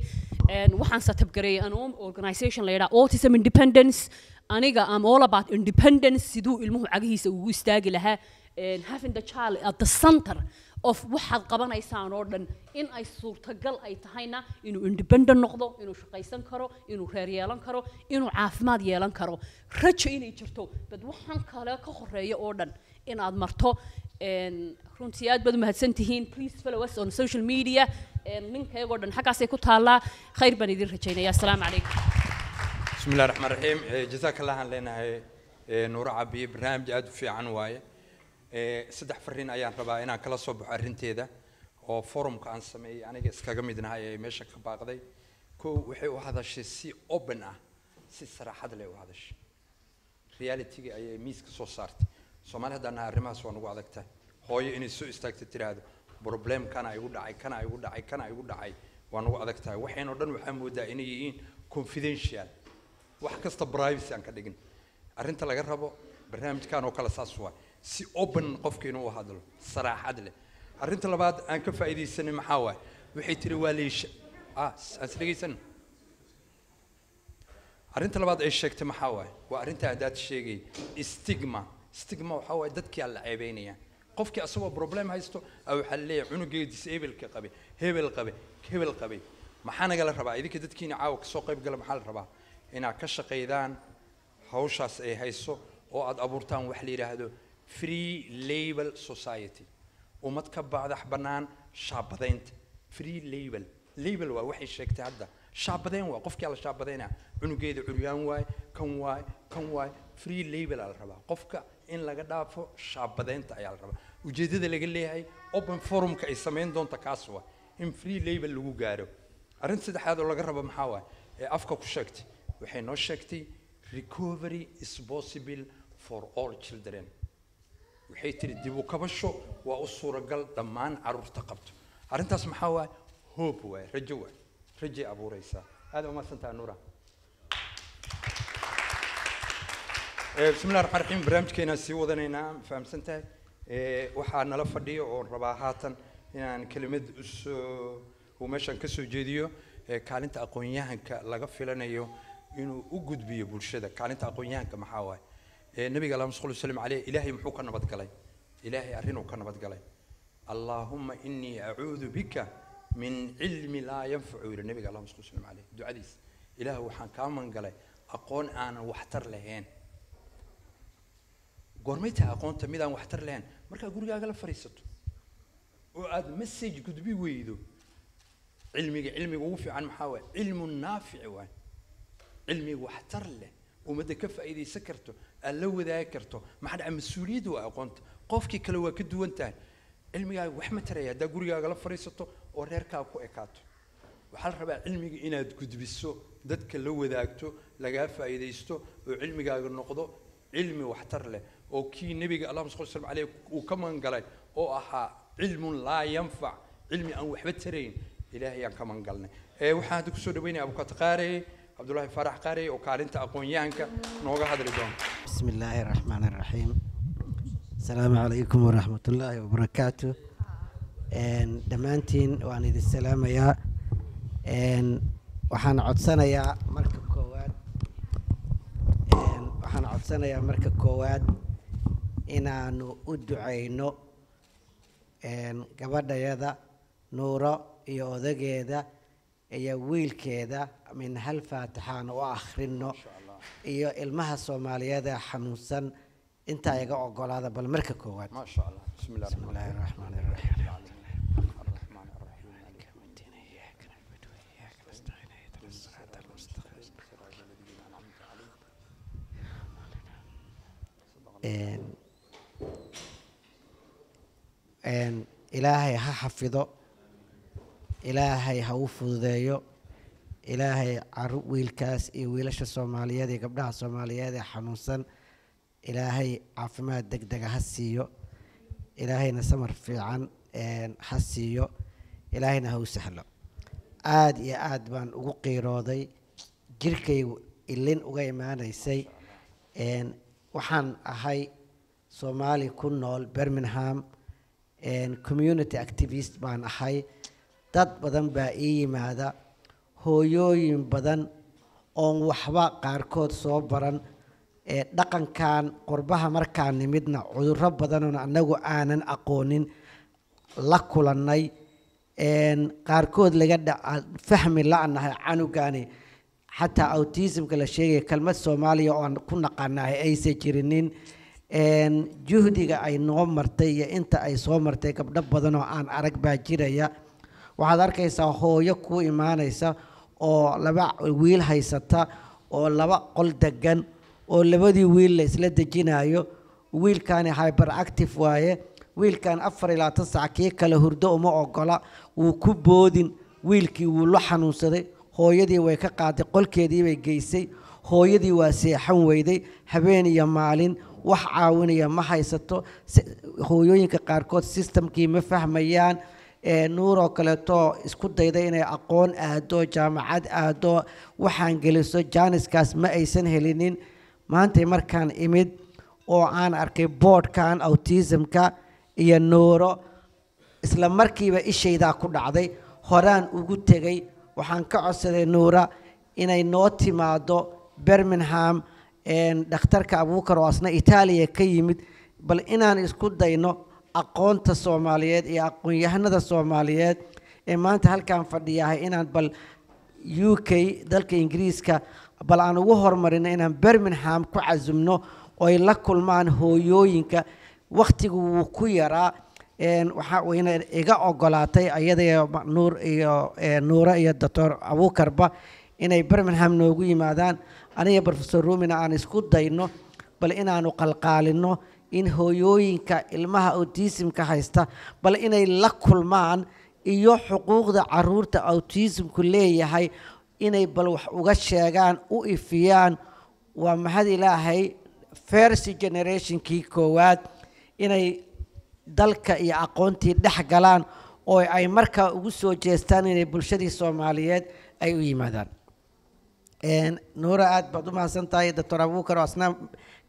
Waxaan satab gareeyay an organisation la yidhaha autism independence. Aniga am all about independence. Siduu ilmuhu cagihiisa ugu istaagi lahaa having the child at the center of waxaad qabanaysaan oo dhan in ay suurtagal ay tahayna inuu independent noqdo inuu shaqaysan karo inuu reer yeelan karo inuu caafimaad yeelan karo. Rajo inay jirto bad waxaan kale ka horreeya oo dhan inaad marto runtii aad baad umahadsan tihiin please follow us on social media ninkayagoo dhan xaggaasay ku taallaa. Khayr baan idin rajaynaya. Asalaamu calaykum. Bismi raxmaan raxiim eh, jazaaka allahan leenahay eh, nuuro cabiye barnaamij aada u fiican waaye. Eh, saddex fariin ayaan rabaa inaan kala soo baxo arrinteeda oo forumka aan sameeyey aniga iskaga mid ee meesha ka baaqday. Kow waxay u hadashay si open ah si saraaxad leh u hadashay. Realityga ayay miiska soo saartay. Soomaali haddaan arrimahaas waa nagu adagtahay hooyo inay soo istaagta tiraahdo problem kana igu dhacay kana igu dhacay kana igu dhacay. Waa nagu adagtahay waxayn oo dhan waxaa moodaa inay yihiin confidential. Wax kasta privacy aan ka dhigin. Arrinta laga rabo barnaamijkan oo kale saas waay si open qofka inuu hadlo saraaxad leh arrinta labaad aan ka faa'iidaysanin maxaa waay? Waxay tiri waa liisha ah aan isdhegaysan arrinta labaad ay sheegtay maxaa waay? Waa arrinta haddaad sheegay stigma. Stigma waxaa waay dadkii aan la ceebeynaya qofkii asagoo problem haysto a waxaa leeyahay cunuggeeda disableka qabe hebel qabe hebel qabe maxaa nagala rabaa? Idinka dadkiina caawa ka soo qayb gala maxaa la rabaa? Inaad ka shaqaydaan hawshaas ay hayso oo aad abuurtaan wax la yidhaahdo free label society. Ummad ka badax bannaan shaabadaynta free label. Label waa waxay sheegtay hadda. Shaabadayn waa qofkii ala shaabadaynaa cunugeeda curyaan waay kan waay kan waay. Free label aa la rabaa. Qofka in laga dhaafo shaabadaynta ayaa la rabaa. Ujeeddada laga leeyahay open forumka ay samayn doonta kaas waa in free label lagu gaaro. Arrinta saddexaad oo laga rabo maxaa waay? Ee afka ku sheegtay. Waxay noo sheegtay recovery is possible for all children waxay tiri dib kabasho waa u suuragal dhammaan carruurta qabto. Arrintaas maxaa waay? Hoob waay rajo waay. Rajay abuuraysaa aad umadsantaha nuura. Eh, Bismillahi raxmaan raxiim barnaamijkeenaan sii wadanaynaa fahamsan tahay? Eh, waxaa nala fadhiya oon rabaa haatan inaan kelimad uu meeshan ka soo jeediyo eh, kaalinta aqoon-yahanka laga filanayo inuu u gudbiyo bulshada. Kaalinta aqoon-yahanka maxaa waaye nabiga allahuma salli wasalam caleyh ilaahay muxuu ka nabadgalay ilaahay arrinuu ka nabadgalay allaahuma inii acuudu bika min cilmi laa yanfacu yidhi nabiga allahuma salli wasalam caleyh ducadiis. Ilaah waxaan kaa mangalay aqoon aanan waxtar lahayn. Goormay tahay aqoonta midaan waxtar lahayn markaa gurigaaga la fadhiisato oo aada message gudbi weydo cilmiga cilmiga ugu fiican maxaa waay? Cilmu naafici waay. Cilmiga waxtar leh ummadda ka faa'iidaysan karto aad la wadaagi karto. Maxaa dhaca mas'uuliyadda waa aqoonta qofkii kale waa ka duwan tahay cilmigaaga wax ma taraya haddaa gurigaaga la fadhiisato oo reerkaaga ku ekaato. Waxaa la rabaa cilmiga inaad gudbiso dadka la wadaagto lagaa faa'iidaysto oo cilmigaaga noqdo cilmi waxtar leh oo kii nebiga allahuma salli wasallam caleyh uu ka magangalay oo ahaa cilmun laa yanfac cilmi aan waxba tarayn ilaahay aan ka magangalnay ee waxaan hadda ku soo dhaweynaya abukaat cabdulaahi faarax qari oo kaalinta aqoonyahanka nooga hadli doono bismi illaahi raxmaan iraxiim asalaamu calaykum waraxmatullaahi wabarakaatu dhammaantiin waan idin salaamayaa. Waxaan codsanayaa marka koowaad. Waxaan codsanayaa marka koowaad inaanu u ducayno gabadhayada nuuro iyo odageeda iyo wiilkeeda min hal faatixaan u akhrino iyo ilmaha soomaaliyeeda xanuunsan intaa iga ogolaada bal marka koowaad. Bismillaahi raxmaan iraxiim ilaahay ha xafido ilaahay ha u fududeeyo. Ilaahay caru wiilkaas iyo wiilasha soomaaliyeed iyo gabdhaha soomaaliyeed ee xanuunsan. Ilaahay caafimaad deg dega ah ha siiyo. Ilaahayna samar fiican ha siiyo. Ilaahayna ha u sahlo. Aada iyo aada baan ugu qiirooday. Jirkaygu ilin uga imaanaysay. Waxaan ahay soomaali ku nool birmingham. Community activist baan ahay dad badan baa ii yimaada hooyooyin badan oon waxba qaarkood soo baran ee dhaqankan qurbaha markaan nimidna cudurro badanoon annagu aanan aqoonin la kulannay. Qaarkood laga dha- fahmi la-nahay canugani. Xataa autismka la sheegaya kelmad soomaaliya oo aan ku naqanahay aysan jirinin. Juhdiga ay noo martay iyo inta ay soo martay gabdho badan oo aan arag baa jiraya waxaad arkaysaa hooyo ku imaanaysa oo laba wiil haysata oo laba qol degan oo labadii wiil la isla dejinayo wiilkani hyper active waaye. Wiilkan afar iyo labaatan sac kii kale hurdo uma ogola. Wuu ku boodin. Wiilkii wuu la xanuunsaday. Hooyadii way ka qaaday. Qolkeedii bay geysay. Hooyadii waa seexan weyday. Habeen iyo maalin. Wax caawinaya ma haysato. Hooyooyinka qaarkood systemkii ma fahmayaan ee nuuroo kaleeto isku dayday inay aqoon aado jaamacad aado waxaan geliso jaaniskaas ma aysan helinin. Maantay markaan imid oo aan arkay boardkan autismka iyo nuuro isla markiiba ishaydaa ku dhacday. Horaan ugu tegay waxaan ka codsaday nuura inay noo timaado birmingham een, dhakhtarka abuukar oo asna itaaliya ka yimid. Bal inaan isku dayno aqoonta soomaaliyeed iyo aqoon-yahanada soomaaliyeed ee maanta halkaan fadhiyahay inaan bal u k dalka ingiriiska bal aan ugu horumarino inaan birmingham ku casumno oo ay la kulmaan hooyooyinka. Wakhtigu wuu ku yaraa waxaa iga ogolaatay ayada iyo ma- nuur iyo nuura iyo doctor abuukarba inay birmingham noogu yimaadaan. Aniga professor rumina aan isku dayno bal inaanu qalqaalino in hooyooyinka ilmaha autismka haysta bal inay la kulmaan iyo xuquuqda carruurta autismku leeyahay inay bal wax uga sheegaan u ifiyaan. Waa mahad ilaahay first generationkii koowaad inay dalka iyo aqoontii dhex galaan oo ay markaa ugu soo jeestaan inay bulshadii soomaaliyeed ay u yimaadaan. Nuura aad baad u mahadsan tahay doctor abuukar oo asna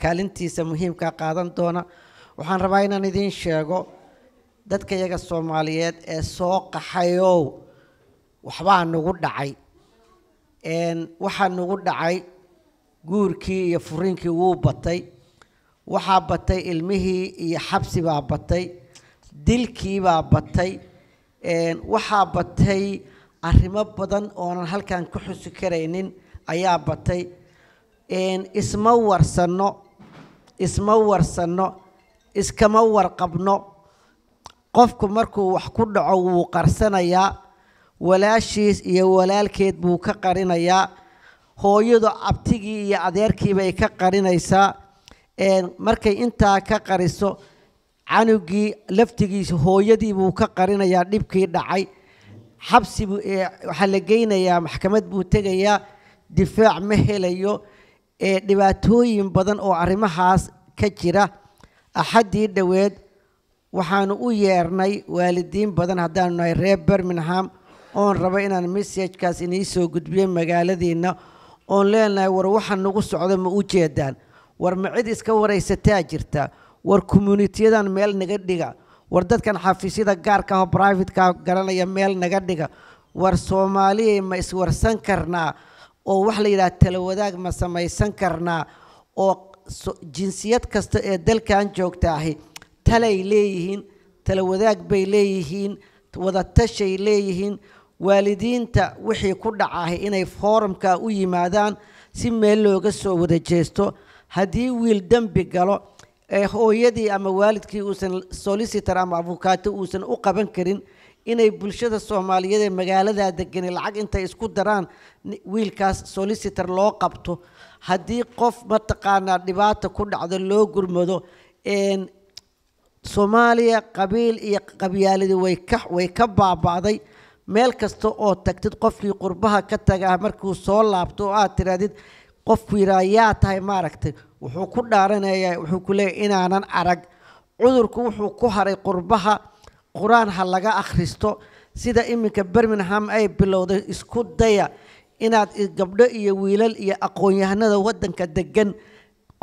kaalintiisa muhiimka qaadan doona. Waxaan rabaa inaan idiin sheego dadka iyaga soomaaliyeed ee soo qaxayow waxbaa nagu dhacay. Waxaa nagu dhacay guurkii iyo furinkii wuu batay. Waxaa batay ilmihii iyo xabsi baa batay dilkii baa batay. Waxaa batay arrimo badan oonan halkan ku xusi karaynin ayaa batay. Isma warsanno isma warsanno iskama warqabno. Qofku markuu wax ku dhaco wuu qarsanayaa walaashiis iyo walaalkeed buu ka qarinayaa. Hooyadu abtigii iyo adeerkii bay ka qarinaysaa. Markay intaa ka qariso canugii laftigiisa hooyadii buu ka qarinayaa dhibkii dhacay. Xabsi waxaa la geynayaa maxkamad buu tegayaa difaac ma helayo ee dhibaatooyin badan oo arrimahaas ka jira. Axaddii dhoweed waxaanu u yeernay waalidiin badan haddaanu nahay reer birmingham. Oon raba inaan messajkaas inii soo gudbiyo magaaladiinna. Oon leenahay war waxa nagu socda ma u jeedaan. War ma cid iska waraysataa jirta. War communitiyadan meel naga dhiga. War dadkan xafiisyada gaarka ah oo privateka garanaya meel naga dhiga. War soomaaliya ma iswarsan karnaa oo wax la yidhaha tala wadaag ma samaysan karnaa oo jinsiyad kasta ee dalkan joogta ahi talay leeyihiin tala wadaag bay leeyihiin wadatashay leeyihiin waalidiinta wixii ku dhacahay inay foorumka u yimaadaan si meel looga soo wada jeesto. Haddii wiil dembi galo ee hooyadii ama waalidkii uusan solicitor ama avocaato uusan u qaban karin inay bulshada soomaaliyeed ee magaaladaa degani lacag intay isku daraan wiilkaas solicitor loo qabto. Haddii qof mataqaanaa dhibaata ku dhacdo loo gurmado soomaaliya qabiil iyo qabyaaladi way ka baaba'day. Meel kasta oo tagtid qofkii qurbaha ka tagaa markuu soo laabto oo aad tirahdid qofku yidhaha yaa tahay maaragtay. Wuxuu ku dhaaranayaa wuxuu ku leeyahy inaanan arag. Cudurku wuxuu ku haray qurbaha qur'aan ha laga akhristo sida iminka birmingham ay bilowday isku daya inaad gabdho iyo wiilal iyo aqoon-yahanada waddanka degan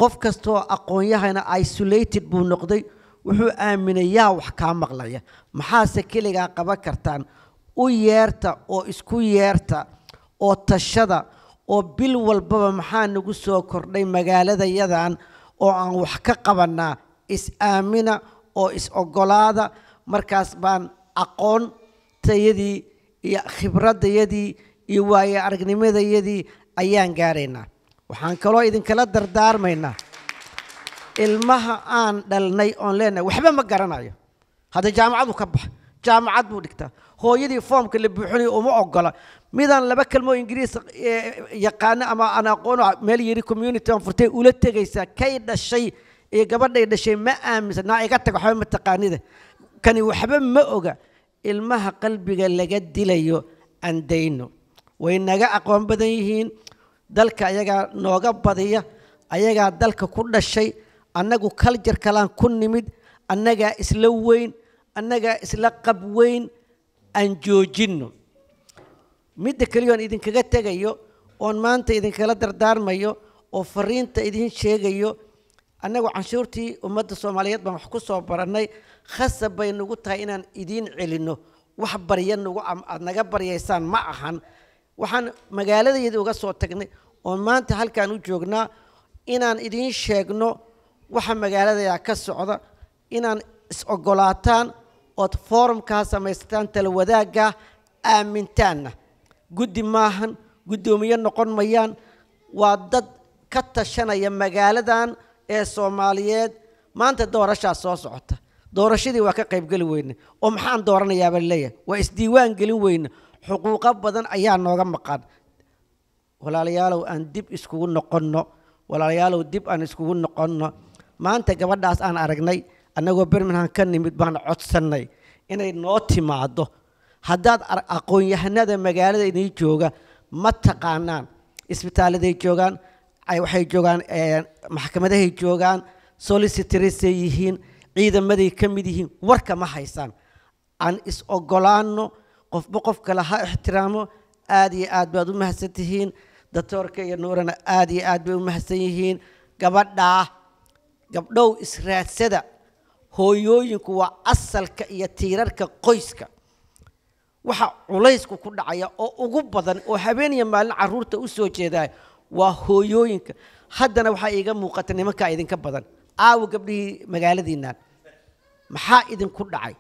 qof kastoo aqoon-yahana isolated buu noqday wuxuu aaminay yaa wax kaa maqlaya maxaase keligaa qaban kartaan? U yeerta oo isku yeerta oo tashada oo bil walbaba maxaa nagu soo kordhay magaaladayadan oo aan wax ka qabanaa is-aamina oo is-ogolaada markaas baan aqoontayadii iyo khibradayadii iyo waayo aragnimadayadii ayaan gaaraynaa waxaan kaloo idinkala dardaarmaynaa ilmaha aan dhalnay oon leenahay waxba ma garanayo. Hadda jaamacadu ka bax jaamacad buu dhigtaa. Hooyadii foomka la buuxinayo uma ogola. Midaan laba kalmoo ingiriis eh, yaqaano ama aan aqoon meel yiri community aan furtay ula tegaysaa kay dhashay iyo gabadhay dhashay ma aaminsan naa iga tag waxba ma taqaanida kani waxba ma oga ilmaha qalbiga laga dilayo aan dayno. Way naga aqoon badan yihiin. Dalka ayagaa nooga badiya ayagaa dalka ku dhashay annagu kaljar kalaan ku nimid annagaa isla weyn annagaa isla qab weyn aan joojinno. Midda keliyoon idinkaga tegayo oon maanta idinkala dardaarmayo oo fariinta idin sheegayo annagu canshuurtii ummadda soomaaliyeed baan wax ku soo barannay khasab bay nagu tahay inaan idiin celinno. Wax barya nagu aad naga baryaysaan ma ahan. Waxaan magaaladayda uga soo tagnay oon maanta halkaan u joognaa inaan idiin sheegno waxa magaaladayaa ka socda inaan is-ogolaataan ood foorumkaa samaysataan tala aamintaanna guddi maahan guddoomiye noqon mayaan waa dad ka tashanaya magaaladan ee soomaaliyeed maanta doorashaa soo socota. Doorashadii waa ka qaybgeli weyne. Oo maxaan dooranayaaba leeyahay? Waa isdiiwaan gelin weyne. Xuquuqo badan ayaa nooga maqan. Walaalayaalow aan dib iskugu noqonno. Walaalayaalow dib aan iskugu noqonno. Maanta gabadhaas aan aragnay annagoo birmingham ka nimid baan codsannay inay noo timaado haddaad aqoon-yahanada magaalada idin jooga ma taqaanaan. Isbitaaladay joogaan waxay joogaan maxkamadahay joogaan solicitorsay yihiin ciidamaday ka mid yihiin warka ma haysaan aan is ogolaano qofba qof kale ha ixtiraamo aad iyo aad baad u mahadsan tihiin doctoorka iyo nuurana aad iyo aad bay u mahadsan yihiin. Gabadhaa gabdhow israadsada hooyooyinku waa asalka iyo tiirarka qoyska. Waxa culaysku ku dhacaya oo ugu badan oo habeen iyo maalin carruurta u soo jeedaa waa hooyooyinka. Haddana waxaa iiga muuqata nimankaa idinka badan. Aawo gabdhihii magaaladiinaan maxaa idinku dhacay?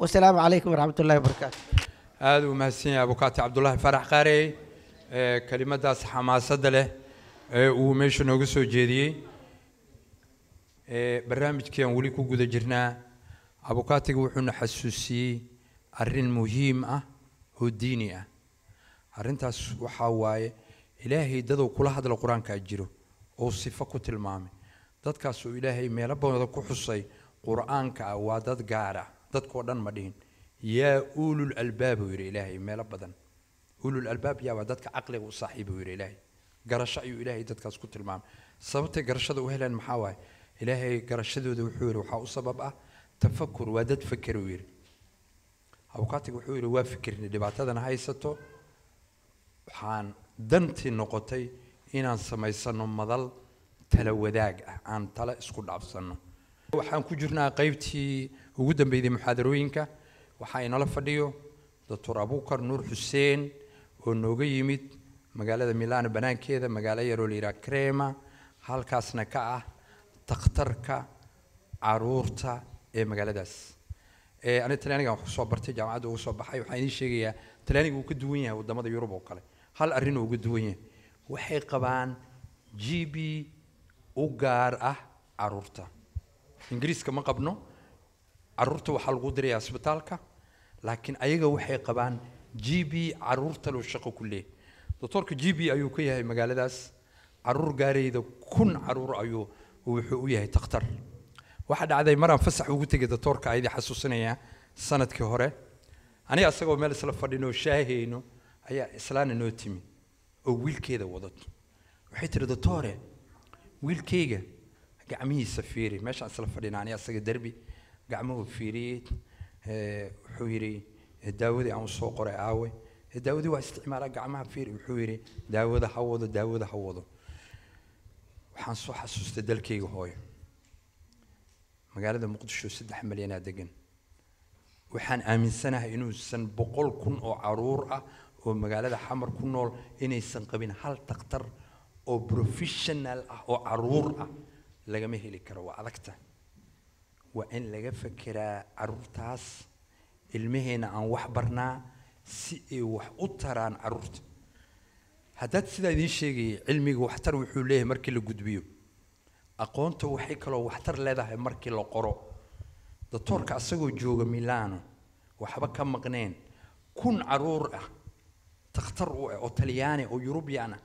Wasalaamu calaykum waraxmat ullahi wabarakaatu. Aada u mahadsan yahay abukaati cabdulaahi farax qaarey ee kelimadaas xamaasadda leh ee uu meesha nooga soo jeediyey. Ee barnaamijkii aan weli ku guda jirnaa abukaatiga wuxuuna xasuusiyey arrin muhiim ah oo diini ah arrintaas waxaa waaye ilaahay daduu kula hadla qur'aankaa jiro oo sifo ku tilmaamay. Dadkaas ilaahay meelo badan ku xusay qur'aanka ah waa dad gaar ah. Dadkoo dhan ma dhihin. Yaa uulul albaab uu yidhi ilaahay meelo badan. Ulul albaab yaa waa dadka caqliga u saaxiiba uu yidhi ilaahay. Garasho ayuu ilaahay dadkaas ku tilmaamay. Sababtay garashada u heleen maxaa waaye? Ilaahay garashadooda wuxuu yidhi waxaa u sabab ah tafakur waa dad feker uu yidhi. Abukaatiga wuxuu yidhi waa fikirni dhibaatadana haysato waxaan dantii noqotay inaan samaysano madal tala wadaag ah aan tala isku dhaafsano. Waxaan ku jirnaa qaybtii ugu dambeydey muxaadarooyinka waxaa inala fadhiyo doctor abukar nuur xuseen oo nooga yimid magaalada milano banaankeeda magaalo yaroo la yidhaha crema halkaasna ka ah takhtarka carruurta ee magaaladaas. Ee aniga talyaaniga wax ku soo bartay jaamacadda ugu soo baxay waxaan idiin sheegayaa talyaaniga uu ka duwan yahay waddamada yurub oo kale hal arrin uga duwan yahay waxay qabaan g b u gaar ah carruurta. Ingiriiska ma qabno carruurta waxaa lagu diraya isbitaalka laakiin ayaga waxay qabaan g b carruurta loo shaqo ku leeyahy doctorka g b ayuu ka yahay magaaladaas. Caruur gaarayda kun carruur ayuu wuxuu u yahay takhtar. Waxaa dhacday maraan fasax ugu tegay doctorka ayadii xasuusinayaa sannadkii hore. Aniga asagoo meel isla fadhino shaahayno ayaa islaana noo timi oo wiilkeeda wadato waxay tihi doctore wiilkayga gacmihiisa fiiri. Meeshaan isla fadhina aniga asaga derbi gacmuhu fiiriyey wuxuu yidhi "Eh, daawadii aan u soo qoray aawe. "Eh, daawadii waa isticmaalaa gacmaha fiiri wuxuu yidhi daawada ha wado daawada ha wado. Waxaan soo xasuustay dalkayga hooyo. Magaalada muqdisho saddex malyanaa degan waxaan aaminsanahay inuusan boqol kun oo carruur ah oo magaalada xamar ku nool inaysan qabin hal takhtar oo professional ah oo carruur ah lagama heli karo. Waa adagta. Waa in laga fekeraa caruurtaas ilmaheena aan wax barnaa si ay wax u taraan carruurta. Haddaad sidaa idiin sheegayay cilmiga waxtar wuxuu leeyahay markii la gudbiyo. Aqoonta waxay kaloo waxtar leedahay markii la qoro. Doctoorka asagoo jooga milano waxba ka maqneen. Kun carruur ah takhtar u ah oo talyaani oo yurubyaan ah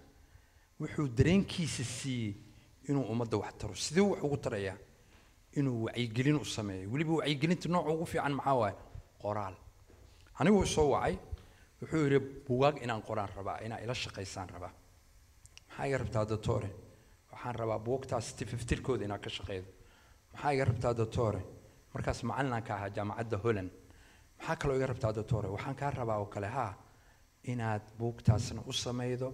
wuxuu dareenkiisa siiyey inuu ummadda wax taro. Sidee wax ugu tarayaa inuu wacyigelin u sameeyo. Weliba wacyigelinta nooca ugu fiican maxaa waaye? Qoraal. Aniguu soo wacay wuxuu yidhi bugaag inaan qoraan rabaa inaa ila shaqaysaan rabaa. Maxaa iga rabtaa doctore waxaan rabaa buugtaas tififtirkooda inaan ka shaqeydo maxaa iga rabtaa doctore markaas macalinaan ka ahaa jaamacadda holland. Maxaa kaloo iga rabtaa doctore waxaan kaa rabaa oo kale haa inaad buugtaasna u sameydo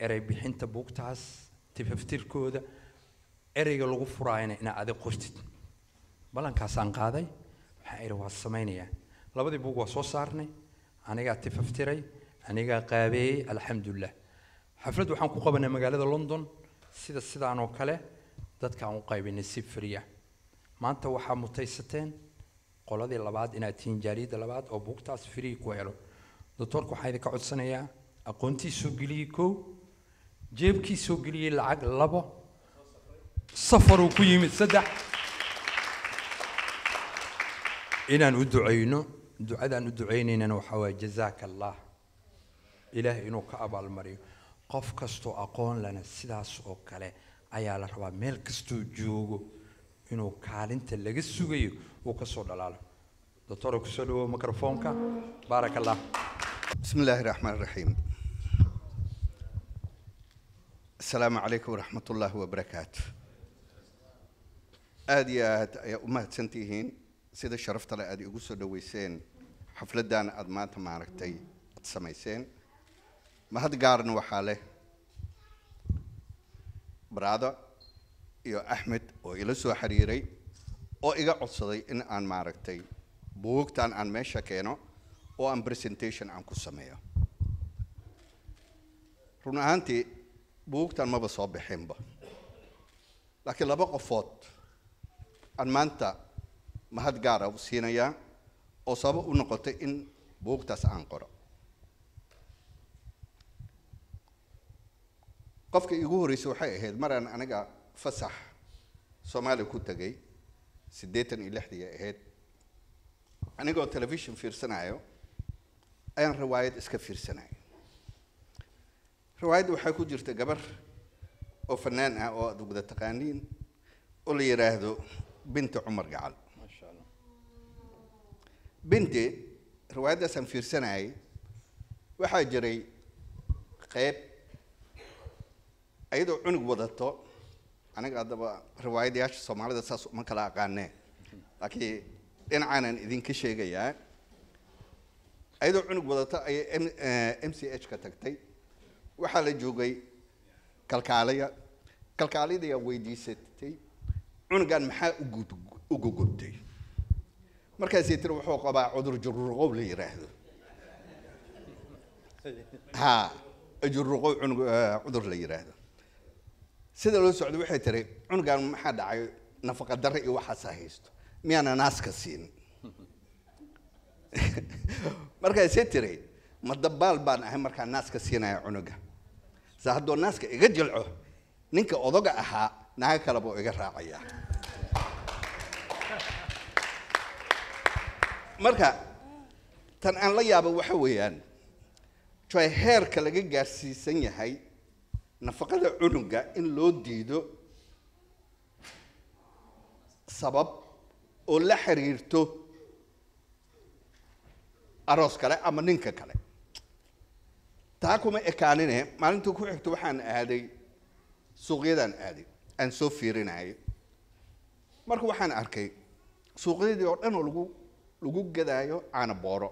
erey bixinta buugtaas tififtirkooda ereyga lagu furaayana inaad adig qortid ballankaasaan qaaday waxaan idhi waa samaynayaa. Labadii buug waa soo saarnay anigaa tifaftiray anigaa qaabeeyey alxamdulilah xaflad waxaan ku qabanay magaalada london sida sidaan oo kale dadkaan u qaybinay si fariya maanta waxaa mutaysateen qoladii labaad inaad tihiin jaaliyadda labaad oo buugtaas free ku helo doctorka waxaa idinka codsanayaa aqoontii soo geliyey kow jeebkii soo geliyey lacag labo safaruu ku yimid saddex. Inaan u ducayno ducadaan u ducaynaynana waxaa waaye jazaaka allah ilaahay inuu ka abaalmariyo. Qof kastoo aqoon lana sidaas oo kale ayaa la rabaa meel kastuu joogo inuu kaalinta laga sugayo uu ka soo dhalaalo. Doctora ku soo dhawow microfoonka baaraka allah بسم الله الرحمن الرحيم السلام عليكم ورحمة الله وبركاته aad iyo aad ayaa u mahadsantihiin sida sharafta le aad igu soo dhaweyseen xafladdan aad maanta maaragtay aad samayseen mahad gaarna waxaa leh baraado iyo axmed oo ila soo xiriiray oo iga codsaday in aan maaragtay buugtan aan meesha keeno oo aan presentation aan ku sameeyo. Run ahaantii buugtan maba soo bixinba. Laakiin laba qofood aan maanta mahad gaara u siinayaa oo sabab u noqotay in buugtaas aan qoro. Qofka iigu horreysay waxay ahayd maraan aniga fasax soomaaliya ku tegay siddeetan iyo lixdii ay ahayd anigoo telefishon fiirsanayo ayaan riwaayad iska fiirsanaya riwaayadda waxaa ku jirta gabar oo fanaan ah oo aad wada taqaaniin oo la yidhaahdo binti cumar gacal. Binti riwaayaddaasaan fiirsanayay waxaa jiray qeyb. Ayadoo cunug wadato aniga haddaba riwaayadayaasha soomaalida saas uma kala aqaanee. Laakiin dhinacaanan idinka sheegayaa ayadoo cunug wadato ayay m m c h ka tagtay. Waxaa la joogay kalkaalaya kalkaaladayaa weydiisatay. Cunugan maxaa ugud ugu gubtay markaasay tiri wuxuu qabaa cudur jururuqow la yidhaahdo ha jururuqow cunug cudur la yidhaahdo sida loo socdo waxay tiri cunugan maxaa dhacay? Nafaqa darre iyo waxaasaa haysto. Miyaana naaska siin markaasay tiri ma dabaal baan ahay markaa naaska siinaya cunuga. Se hadduu naaska iga jilco ninka odoga ahaa naga kale buu iga raacayaa. Marka tan aan la yaabo waxa weeyaan joy heerka laga gaarsiisan yahay nafaqada cunuga in loo diido sabab oo la xiriirto aroos kale ama ninka kale. Taa kuma ekaanine maalintii ku xigto waxaan aaday suuqyadaan aaday aan soo fiirinayay. Marka waxaan arkay suuqyadii oo dhan oo lagu lagu gadaayo canabooro.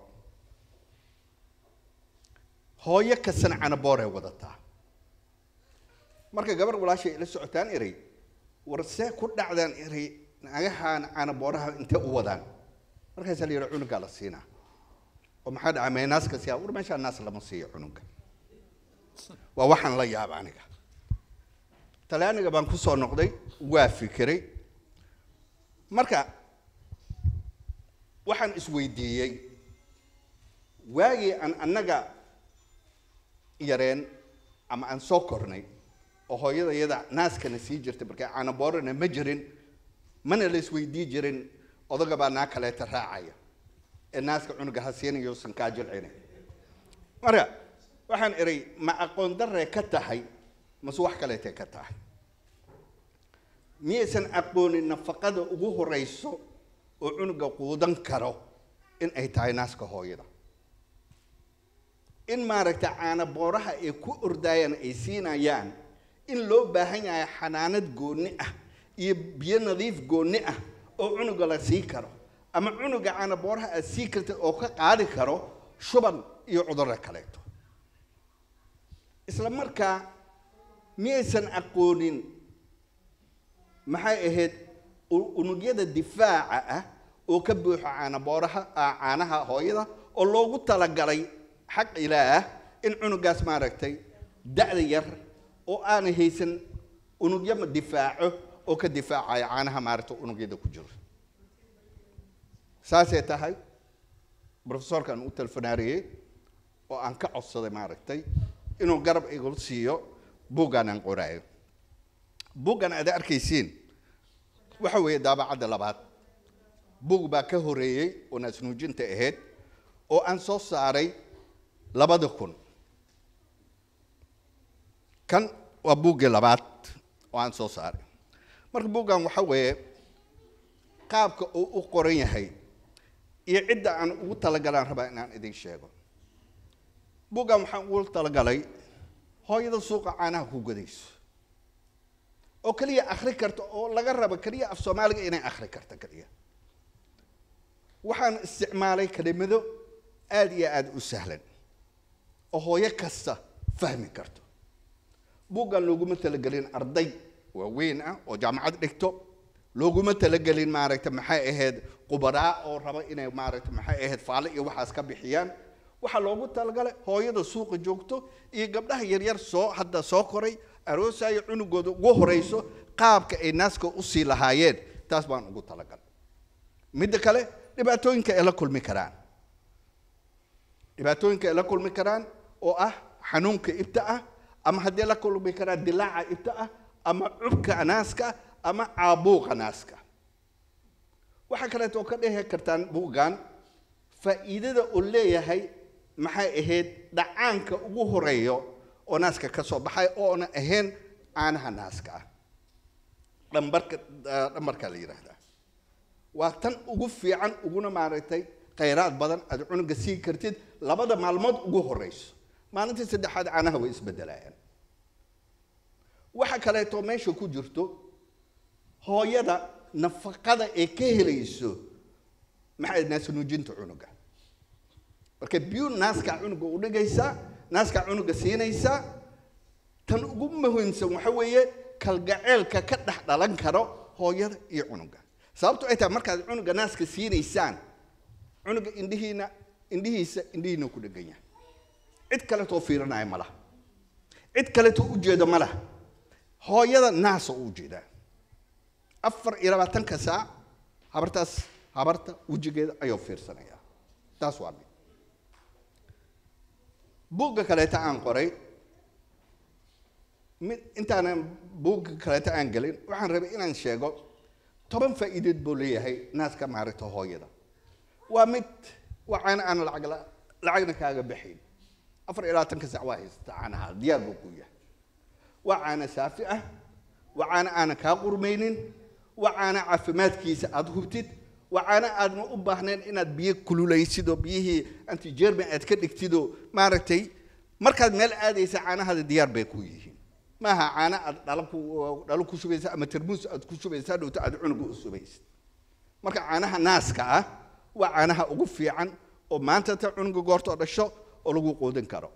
Hooyo kastana canabooray wadataa. Marka gabar walaashay ila socotaan eray war see ku dhacdaan eray nagahaan canabooraha intee u wadaan. Markaasaa la yidhi cunugaa la siinaa oo maxaa dhacay mee naaska siyaa? War meeshaa naas lama siiyo cunuga. Waa waxaan la yaaba aniga. Talyaaniga baan ku soo noqday waa fikiray. Marka waxaan isweydiiyey waagii aan annaga yareen ama aan soo kornay oo hooyada iyada naaskana sii jirtay marka canaboorana ma jirin mana la isweydii jirin odaga baa naa kaleeta raacaya naaska cunuga ha siinayo kaa jilcina marka waxaan iray ma aqoon darree ka tahay mase wax kaleetay ka tahay. Miyaysan aqoonin nafaqada ugu horeyso oo cunuga quudan karo in ay tahay naaska hooyada. In maaragtay caanabooraha ay ku ordaayaan ay siinayaan in loo baahan yahay xanaanad goonni ah iyo biyo nadiif goonni ah oo cunuga la sii karo ama cunuga caanabooraha aad sii kartid oo ka qaadi karo shuban iyo cudurro kaleeto. Isla markaa miyaysan aqoonin maxay ahayd unugyada difaaca ah oo ka buuxo caanabooraha caanaha hooyada oo loogu talagalay xaq ilaah in cunugaas maaragtay da'da yar oo aanay haysan unugyama difaaco oo ka difaacaya caanaha maaragtay unugyada ku jiro saasay tahay? Professorkaan u telefonaariyey oo aan ka codsaday maaragtay inuu garab igul siiyo buuggaan aan qoraayo. Buuggan aad arkaysiin. Waxa weeye daabacadda labaad. Buug baa ka horeeyey oo naasnuujinta ahayd oo aan soo saaray labada kun. Kan waa buuggii labaad oo aan soo saaray. Marka buuggan waxa weeye qaabka uu u qoran yahay iyo cidda aan ugu talagalaan rabaa inaan idin sheego. Buuggan waxaan ugu talagalay hooyada suuqa caanaha ku gadayso oo keliya akhri karta oo laga rabo keliya af soomaaliga inay akhri karta keliya waxaan isticmaalay kelimado aada iyo aada u sahlan oo hooyo kasta fahmi karto. Buuggan looguma talagelin arday waaweyn ah oo jaamacad dhigto looguma talagelin maaragta maxay ahayd qubaraa oo raba inay maaragta maxay ahayd faale iyo waxaas ka bixiyaan. Waxaa loogu talagalay hooyada suuqa joogto iyo gabdhaha yaryar soo hadda soo koray aroosayo cunugooda ugu horeyso qaabka ay naaska u sii lahaayeen. Taas baan ugu talagalay. Midda kale dhibaatooyinka ay la kulmi karaan. Dhibaatooyinka ay la kulmi karaan oo ah xanuunka ibta ah ama haddii la kulmi karaan dilaaca ibta ah ama cubka naaska ama caabuuqa naaska waxaa kaleeto oo ka dhehi kartaan buuggan faa'iidada uu leeyahay maxay ahayd dhacaanka ugu horeeyo oo naaska ka soo baxay oona ahayn caanaha naaska ah. Dhambarka dhambarka la yidhaahdaa waa tan ugu fiican uguna maaragtay khayraad badan aad cunuga sii kartid labada maalmood ugu horeyso maalintii saddexaad caanaha way isbedelayaan waxa kaleeto meesha ku jirto hooyada nafaqada ee ka helayso maxay naasnuujinta cunuga? Marka biyu naaska cunuga u dhigaysaa naaska cunuga siinaysaa tan ugu muhiimsan waxa weeye kalgaceelka ka dhex dhalan karo hooyada iyo cunuga. Sababto ay tahay markaad cunuga naaska siinaysaan cunuga indhihiina indhihiisa indhihiina ku dhegan cid kaleetoo fiirinaya ma cid kaleetoo ujeeda ma hooyada naasa u jeedaa afar iyo labaatanka saac habartaas habarta wejigeeda ayuu fiirsanayaa. Taas waa mid. Buugga kaleeta aan qoray mid intaanan buugga kaleeta aan gelin waxaan rabay inaan sheego toban faa'iideed buu leeyahay naaska maaragta hooyada. Waa mid waa caana aan lacag la- lacagna kaaga baxayn afar iyo labaatanka saac waa haysta caanaha diyaar buu ku yahay waa caana saafi ah waa caana aanan kaa qurmaynin waa caana caafimaadkiisa aada hubtid waa caana aadna u baahnayn inaad biyo kululaysid oo biyihii antijerman aad ka dhigtid oo maaragtay markaad meel aadaysa caanahaada diyaar bay ku yihiin maaha caana aad dhalo ku shubaysa ama tarmuus aad ku shubaysa dhowta aad cunuga u subaysid marka caanaha naaska ah waa caanaha ugu fiican oo maanta ta cunuga goortoo dhasho oo lagu quudin karo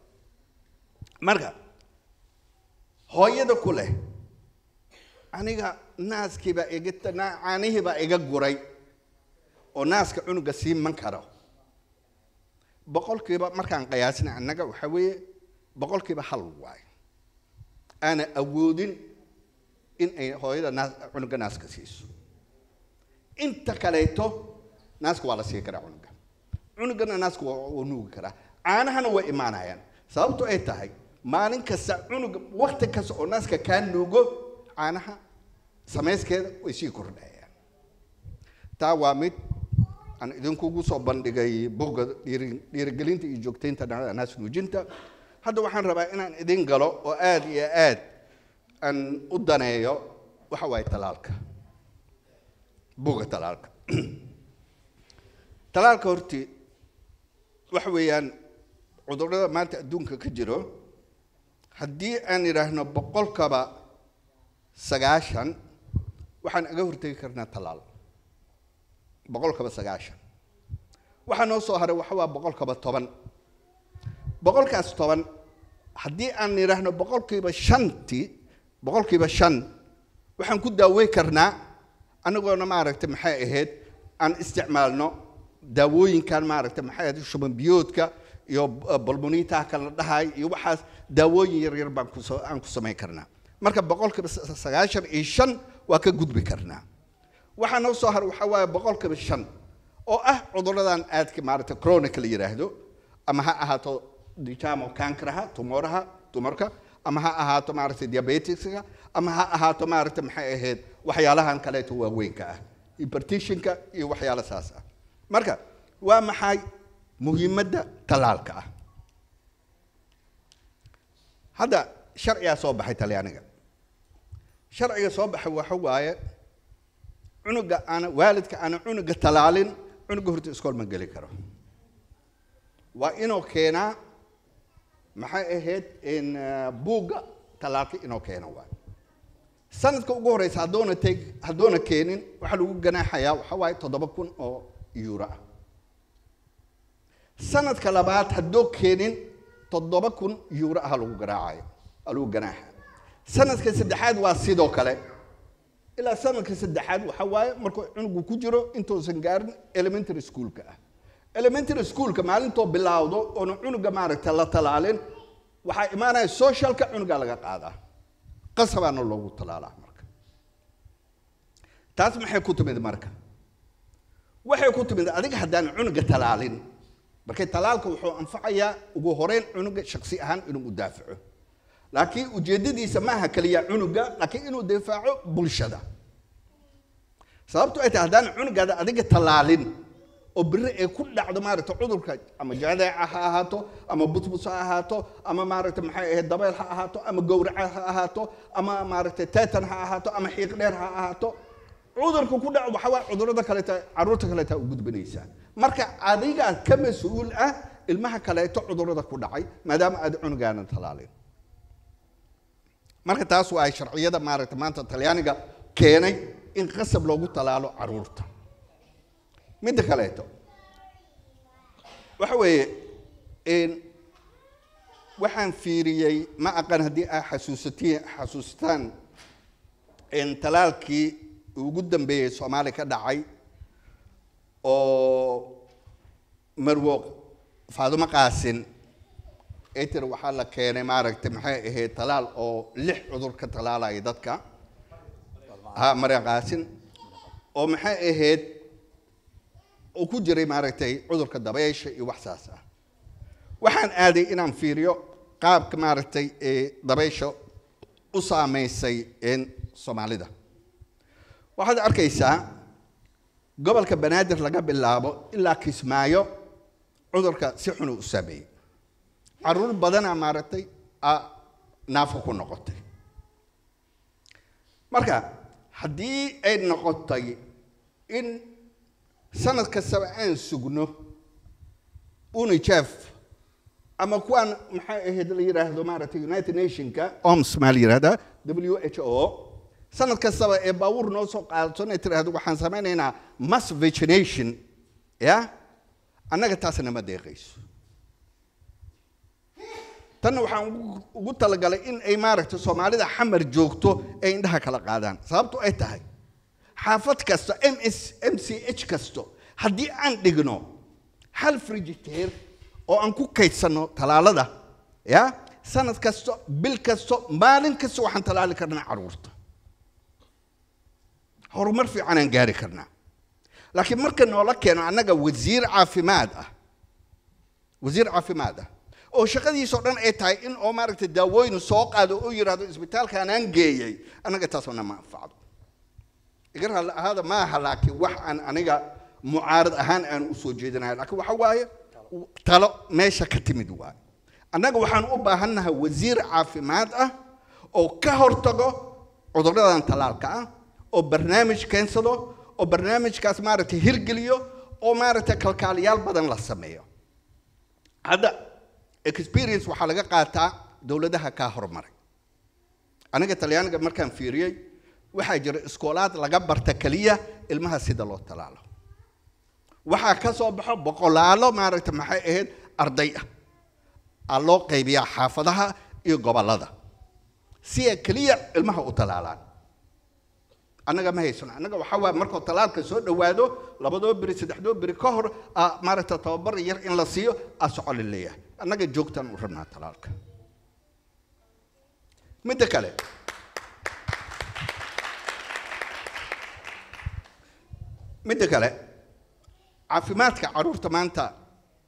marka hooyada ku leh aniga naaskiibaa iga caanihiibaa iga guray oo naaska cunuga siiman karo. Boqolkiiba markaan qiyaasna annaga waxa weeye boqolkiiba hal waayo aana awoodin in ay hooyada naas cunuga naaska siiso. Inta kaleeto naaska waa la sii karaa cunuga. Cunugana naaska waa nuugi karaa. Caanahana way imaanayaan. Sababto ay tahay maalin kasta cunuga wakti kasta oo naaska kaa nuugo caanaha samayskeeda way sii kordhayaan. Taa waa mid aan idinkugu soo bandhigay bogga dhiiri- dhiirigelinta iyo joogtaynta na- naas nuujinta. Hadda waxaan rabaa inaan idin galo oo aad iyo aad aan u daneeyo waxa waaye talaalka bogga talaalka talaalka horti waxa weeyaan cudurrada maanta adduunka ka jiro haddii aan idhaahno boqolkaba sagaashan waxaan aga hortegi karnaa talaal. Boqolkaba sagaashan. Waxaa noo soo haray waxa waa boqolkaba toban. Boqolkaas toban haddii aan idhaahno boqolkiiba shantii boqolkiiba shan waxaan ku daawey karnaa anagoona maaragtay maxay ahayd aan isticmaalno daawooyinkan maaragtay maxay ahayd shuban biyoodka iyo balmonitaha kala dhahay iyo waxaas daawooyin yar baan aan ku samayn karnaa. Marka boqolkiiba sa- sagaashan iyo shan waa ka gudbi karnaa. Waxaa noo soo har waxaa waaye boqolkiiba shan oo ah cuduradan aadka maaragtay chronic la yidhaahdo ama ha ahaato dijamo kankaraha tumoraha tumarka ama ha ahaato maaragtay diabetiska ama ha ahaato maaragtay maxay ahayd waxyaalahan kaleeto waaweynka ah hypertitionka iyo waxyaala saas ah. Marka waa maxay muhiimadda talaalka ah. Hadda sharcigaa soo baxay talyaaniga sharciga soo baxay waxa waaye cunuga aana waalidka aana cunuga talaalin cunuga horta iskool ma geli karo. Waa inuu keenaa maxay ahayd eh, buugga talaalka inuu keeno waay sanadka ugu horeysa haddoona teg haddoona keenin waxaa lagu ganaaxayaa waxa waaye toddoba kun oo euro ah sanadka labaad haddoo keenin toddoba kun euro ah lagu garaacayo aa lagu ganaaxa. Sanadka saddexaad waa sidoo kale. Ilaa sanadka saddexaad waxa waaye markuu cunugu ku jiro intuusan gaarin elementary schoolka ah. Elementary schoolka maalintoo bilaawdo oona cunuga maaragta la talaalin waxaa imaanaya socialka cunuga laga qaadaa. Qasabaana loogu talaalaa marka. Taas maxay ku timid marka? Waxay ku timid adiga haddaan cunuga talaalin marka talaalka wuxuu anfacayaa ugu horeyn cunuga shaksi ahaan inuu u daafaco. Laakiin ujeedadiisa maaha keliya cunuga laakiin inuu difaaco bulshada. Sababto ay tahay haddaan cunugaada adiga talaalin oo beri ay ku dhacdo maaragta cudurka ama jadeeca ha ahaato ama busbus ha ahaato ama maaragta maxay ahayd dabeyl ha ahaato ama gowraca ha ahaato ama maaragta tetan ha ahaato ama xiiq dheer ha ahaato cudurka ku dhaco waxaa waa cudurrada kaleeta carruurta kaleeta u gudbinaysaa marka adigaa ka mas'uul ah ilmaha kaleeto cudurrada ku dhacay maadaama aad cunugaanan talaalin marka taas waa ay sharciyada maaragta maanta talyaaniga keenay in qasab loogu talaalo carruurta midda kaleeto. Waxa weeye waxaan fiiriyey ma aqan haddii aa xasuusatiin xasuusataan in talaalkii ugu dambeeyey soomaaliya ka dhacay oo marwo faadumo qaasin etir waxaa la keenay maaragtay maxay ahayd talaal oo lix cudur ka talaalaya dadka. Ha marian qaasin. Oo maxay ahayd uu ku jiray maaragtay cudurka dabeysha iyo wax saas ah. Waxaan aaday inaan fiiriyo qaabka maaragtay ee dabeysha u saameysay soomaalida waxaad arkaysaa gobolka banaadir laga bilaabo ilaa kismaayo cudurka si xunu u saameeyey. Caruur badana maaragtay a naafo ku noqotay. Marka haddii ay noqotay in sanad kastaba aan sugno unijef ama kuwaan maxay ahayd la yidhaahdo maaragtay united nationka oms maa la yidhahdaa w h o sanad kastaba ee baabuur noo soo qaadato inay tiraahdo waxaan samaynaynaa mass vaccination ya? Annaga taasna ma deeqayso. Tanna waxaan ugu- talagalay in ay maaragtay soomaalida xamar joogto ay indhaha kala qaadaan sababto ay tahay xaafad kasta m s m c h kasto haddii aan dhigno hal frigiteer oo aan ku kaydsanno talaalada ya? Sanad kasto bil kasto maalin kasta waxaan talaali karnaa carruurta horumar fiican aan gaari karnaa. Laakiin marka noola keeno annaga wasiir caafimaad ah wasiir caafimaad ah oo shaqadiisoo dhan ay tahay in oo maaragtay daawooyin soo qaado oo yidhaahdo isbitaalkaan aan geeyey annaga taasna ma anfacdo igar ahaada ma aha laakiin wax aan aniga mucaarad ahaan aan u soo jeedinayo laakiin waxa waaye talo meesha ka timid waaye annaga waxaan u baahannahay wasiir caafimaad ah oo ka hortago cudurradan talaalka ah oo barnaamij keensado oo barnaamijkaas maaragtay hirgeliyo oo maaragtay kalkaaliyaal badan la sameeyo. Hadda experience waxaa laga qaataa dowladaha kaa horumaray aniga talyaaniga markaan fiiriyey waxaa jira iskoolaad laga barta keliya ilmaha sida loo talaalo. Waxaa ka soo baxo boqolaalo maaragta maxay ahayd arday ah. Aa loo qaybiyaa xaafadaha iyo gobollada. Si ay keliya ilmaha u talaalaan annaga ma haysano annaga waxaa waaya markuu talaalka soo dhowaado labadoo beri saddexdoo beri ka hor aa maaragta tababar yar in la siiyo aa soco la leeyahay. Annaga joogtaan u rabnaa talaalka. Midda kale. Midda kale. Caafimaadka carruurta maanta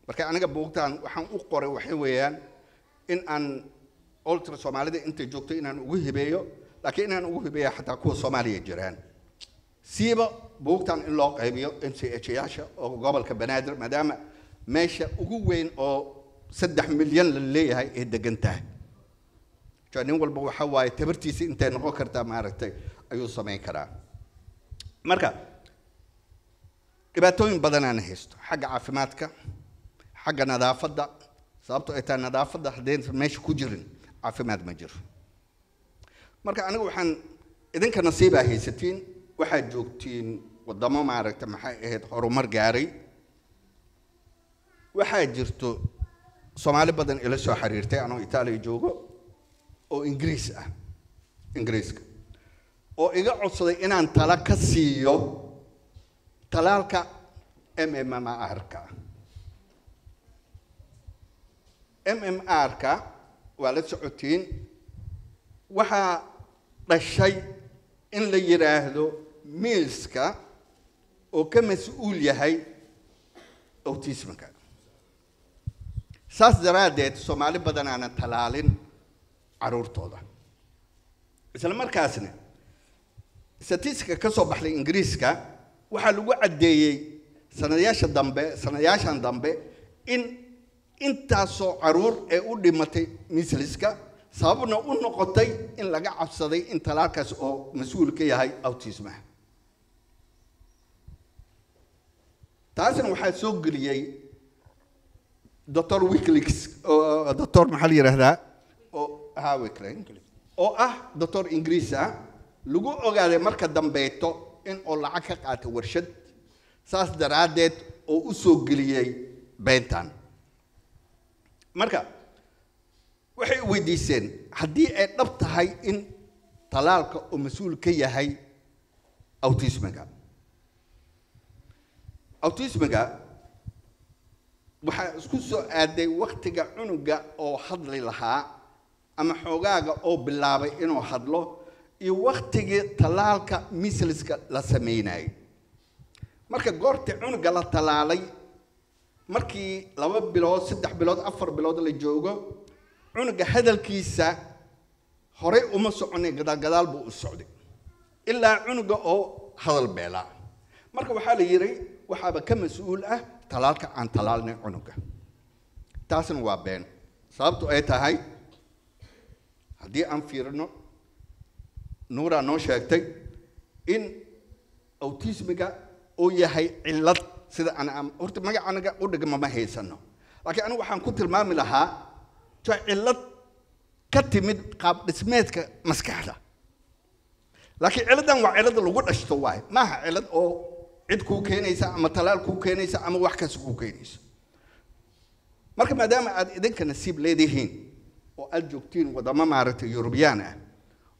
marka aniga buugtaan waxaan u qoray waxay weeyaan in aan ultra soomaalida intay joogto inaan ugu hibeeyo laakiin inaan ugu hibeeya xataa kuwa soomaaliya jiraan. Siiba buugtan in loo qaybiyo m c h yaasha oo gobolka banaadir maadaama meesha ugu weyn oo saddex milyan la leeyahay ee degan tahay nin walba waxa waaye tabartiisa intay noqon kartaa maaragtay ayuu samayn karaa. Marka dhibaatooyin badanaan haysto. Xagga caafimaadka xagga nadaafadda sababto ay tahay nadaafadda haddaysan meesha ku jirin caafimaad ma jiro marka anigu waxaan idinka nasiibaa haysatiin waxaad joogtiin waddamo maaragta maxay ahayd horumar gaaray. Waxaa jirto soomaali badan ila soo xiriirtay anoo itaaliya joogo oo ingiriis ah ingiriiska. Oo iga codsaday inaan tala ka siiyo talaalka m m m r-ka m m r-ka waa la socotiin waxaa dhashay in la yidhaahdo miiska oo ka mas'uul yahay autismka. Saas daraaddeed soomaali badan aanan talaalin caruurtooda. Isla markaasna statistika ka soo baxday ingiriiska waxaa lagu caddeeyey sanadayaasha dambe sanadayaashan dambe in intaasoo carruur ee u dhimatay misliska sababna u noqotay in laga cabsaday in talaalkaas oo mas'uul ka yahay autismaha taasna waxaa soo geliyey doctor oo doctor maxaa la yidhaahdaa oo ha wikileaks oo ah doctor ingiriis ah. Lagu ogaaday marka dambeeto in oo lacag ka qaata warshad. Saas daraaddeed oo u soo geliyey beentan. Marka waxay weydiiseen haddii ay dhab tahay in talaalka oo mas'uul ka yahay autismiga. Autismiga waxaa isku soo aaday waktiga cunuga oo hadli lahaa ama xoogaaga oo bilaabay inuu hadlo iyo waktigii talaalka misliska la sameynayay. Marka goortii cunuga la talaalay markii laba bilood saddex bilood afar bilood la joogo cunuga hadalkiisa horey uma soconay gadaal buu u socday. Ilaa cunuga oo hadal beelaa marka waxaa la yidhi waxaaba ka mas'uul ah talaalka aan talaalnay cunuga. Taasna waa been. Sababtu ay tahay haddii aan fiirino nuuraa noo sheegtay in autismiga uu yahay cillad sida aan- horta magaca anaga u dhigma ma haysano laakiin anigu waxaan ku tilmaami lahaa ta cillad ka timid qaab dhismeedka maskaxda. Laakiin cilladan waa cillada lagu dhashto waay maaha cillad oo cid kuu keenaysa ama talaal kuu keenaysa ama wax kasta kuu keenaysa. Marka maadaama aad idinka nasiib leedihiin oo aad joogtiin wadamo maaragtay yurubiyaan ah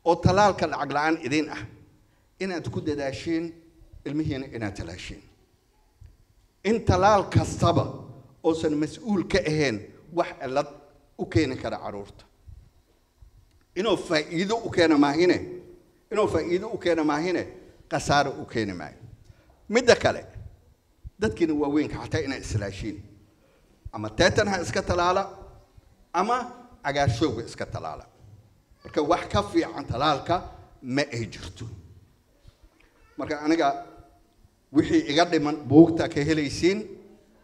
oo talaalka lacag la'aan idin ah inaad ku dadaashiin ilmihiina inaad talaashiin. In talaal kastaba uusan mas'uul ka ahayn wax cillad u keeni kara carruurta. Inuu faa'iido u keena maahine? Inuu faa'iido u keena maahine? Khasaaro u keeni maayo. Midda kale dadkiina waaweynka xataa inay islaashiin. Ama teetan ha iska talaala ama cagaarshowga iska talaala. Marka wax ka fiican talaalka ma ay jirto. Marka aniga wixii iga dhiman buugta ka helaysiin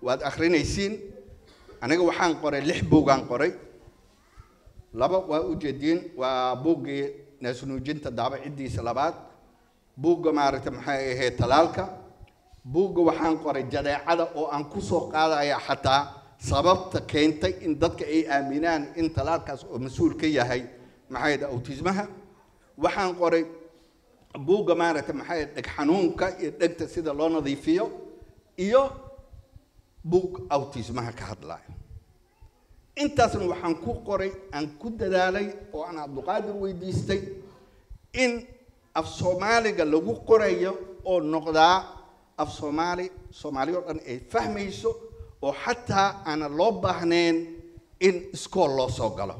waad akhrinaysiin aniga waxaan qoray lix buugaan qoray. Laba waa ujeediin waa buuggii naasnuujinta daabaciddiisa labaad. Buugga maaragta maxay ahayd talaalka. Buugga waxaan qoray jadeecada oo aan ku soo qaadaya xataa sababta keentay in dadka ay aaminaan in talaalkaas oo mas'uul ka yahay maxay ahayd autismaha. Waxaan qoray buugga maaragta maxay dheg xanuunka iyo dhegta sida loo nadiifiyo iyo buug autismaha ka hadlaya intaasna waxaan ku qoray aan ku dadaalay oo aan cabduqaadir weydiistay in af soomaaliga lagu qorayo oo noqdaa af soomaali soomaali oo dhan ay fahmayso oo xataa aanan loo baahnayn in iskool loo soo galo.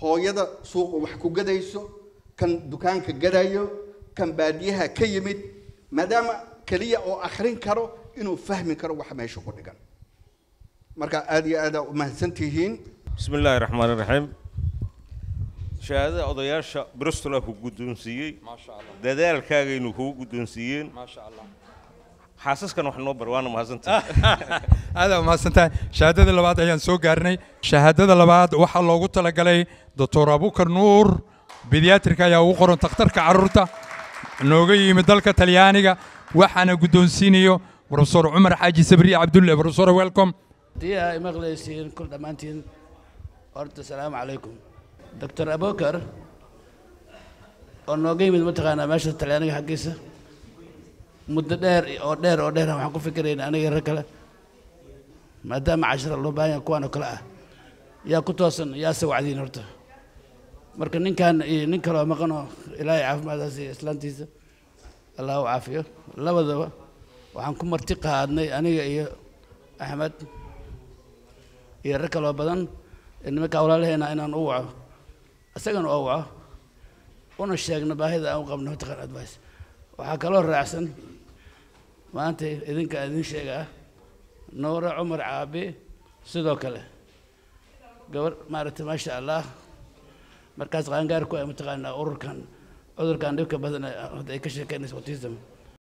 Hooyada suuqa wax ku gadayso kan dukaanka gadayo kan baadiyaha ka yimid maadaama keliya oo akhrin karo inuu fahmi karo wax meesha ku dhigan marka aada iyo aada umahadsantihiin bismi illaahi raxmaan iraxiim shahaadada odayaasha bristolaa ku guddoonsiiyey. Dadaalkaagaynu kugu guddoonsiiyeen. Xaasaskan wax noo bar waana mahadsantaaadaa mahadsantahay shahaadada labaad ayaan soo gaarnay. Shahaadada labaad waxaa loogu talagalay doctor abukar nuur. Bidiatrika ayaa ugu qoran takhtarka carruurta. Nooga yimid dalka talyaaniga. Waxaana guddoonsiinayo profesor cumar xaaji sabriye cabdulle. Profesor welcome haddii ay maqlaysiin kul dhammaantiin. Horta asalaamu calaykum. Doctor abokar oo nooga yimid mataqaanaa meesha talyaaniga xaggiisa? Muddo dheer oo dheer oo dheer waxaan ku fikirayna aniga rag kale. Maadaama cashara loo baahan yahay kuwaan oo kale ah. Yaa ku toosan yaa se wacdiin horta. Marka ninkan iyo nin kaloo maqan oo ilaahay caafimaadaas iyo islaantiisa allah u caafiyo. Labadaba waxaan ku marti qaadnay aniga iyo axmed iyo rag kaloo badan ee nimanka walaalaheena inaan u waco. Isagana oo waco una sheegno baahida aan u qabno mataqaan advice. Waxaa kaloo raacsan maanta idinka idin sheegaa nuure cumar caabi sidoo kale. Gabar maaragtay maasha allah markaas qaangaar ku ah mataqaanaa ururkan cudurkan dhibka badan hadda ay ka sheekeynayso autism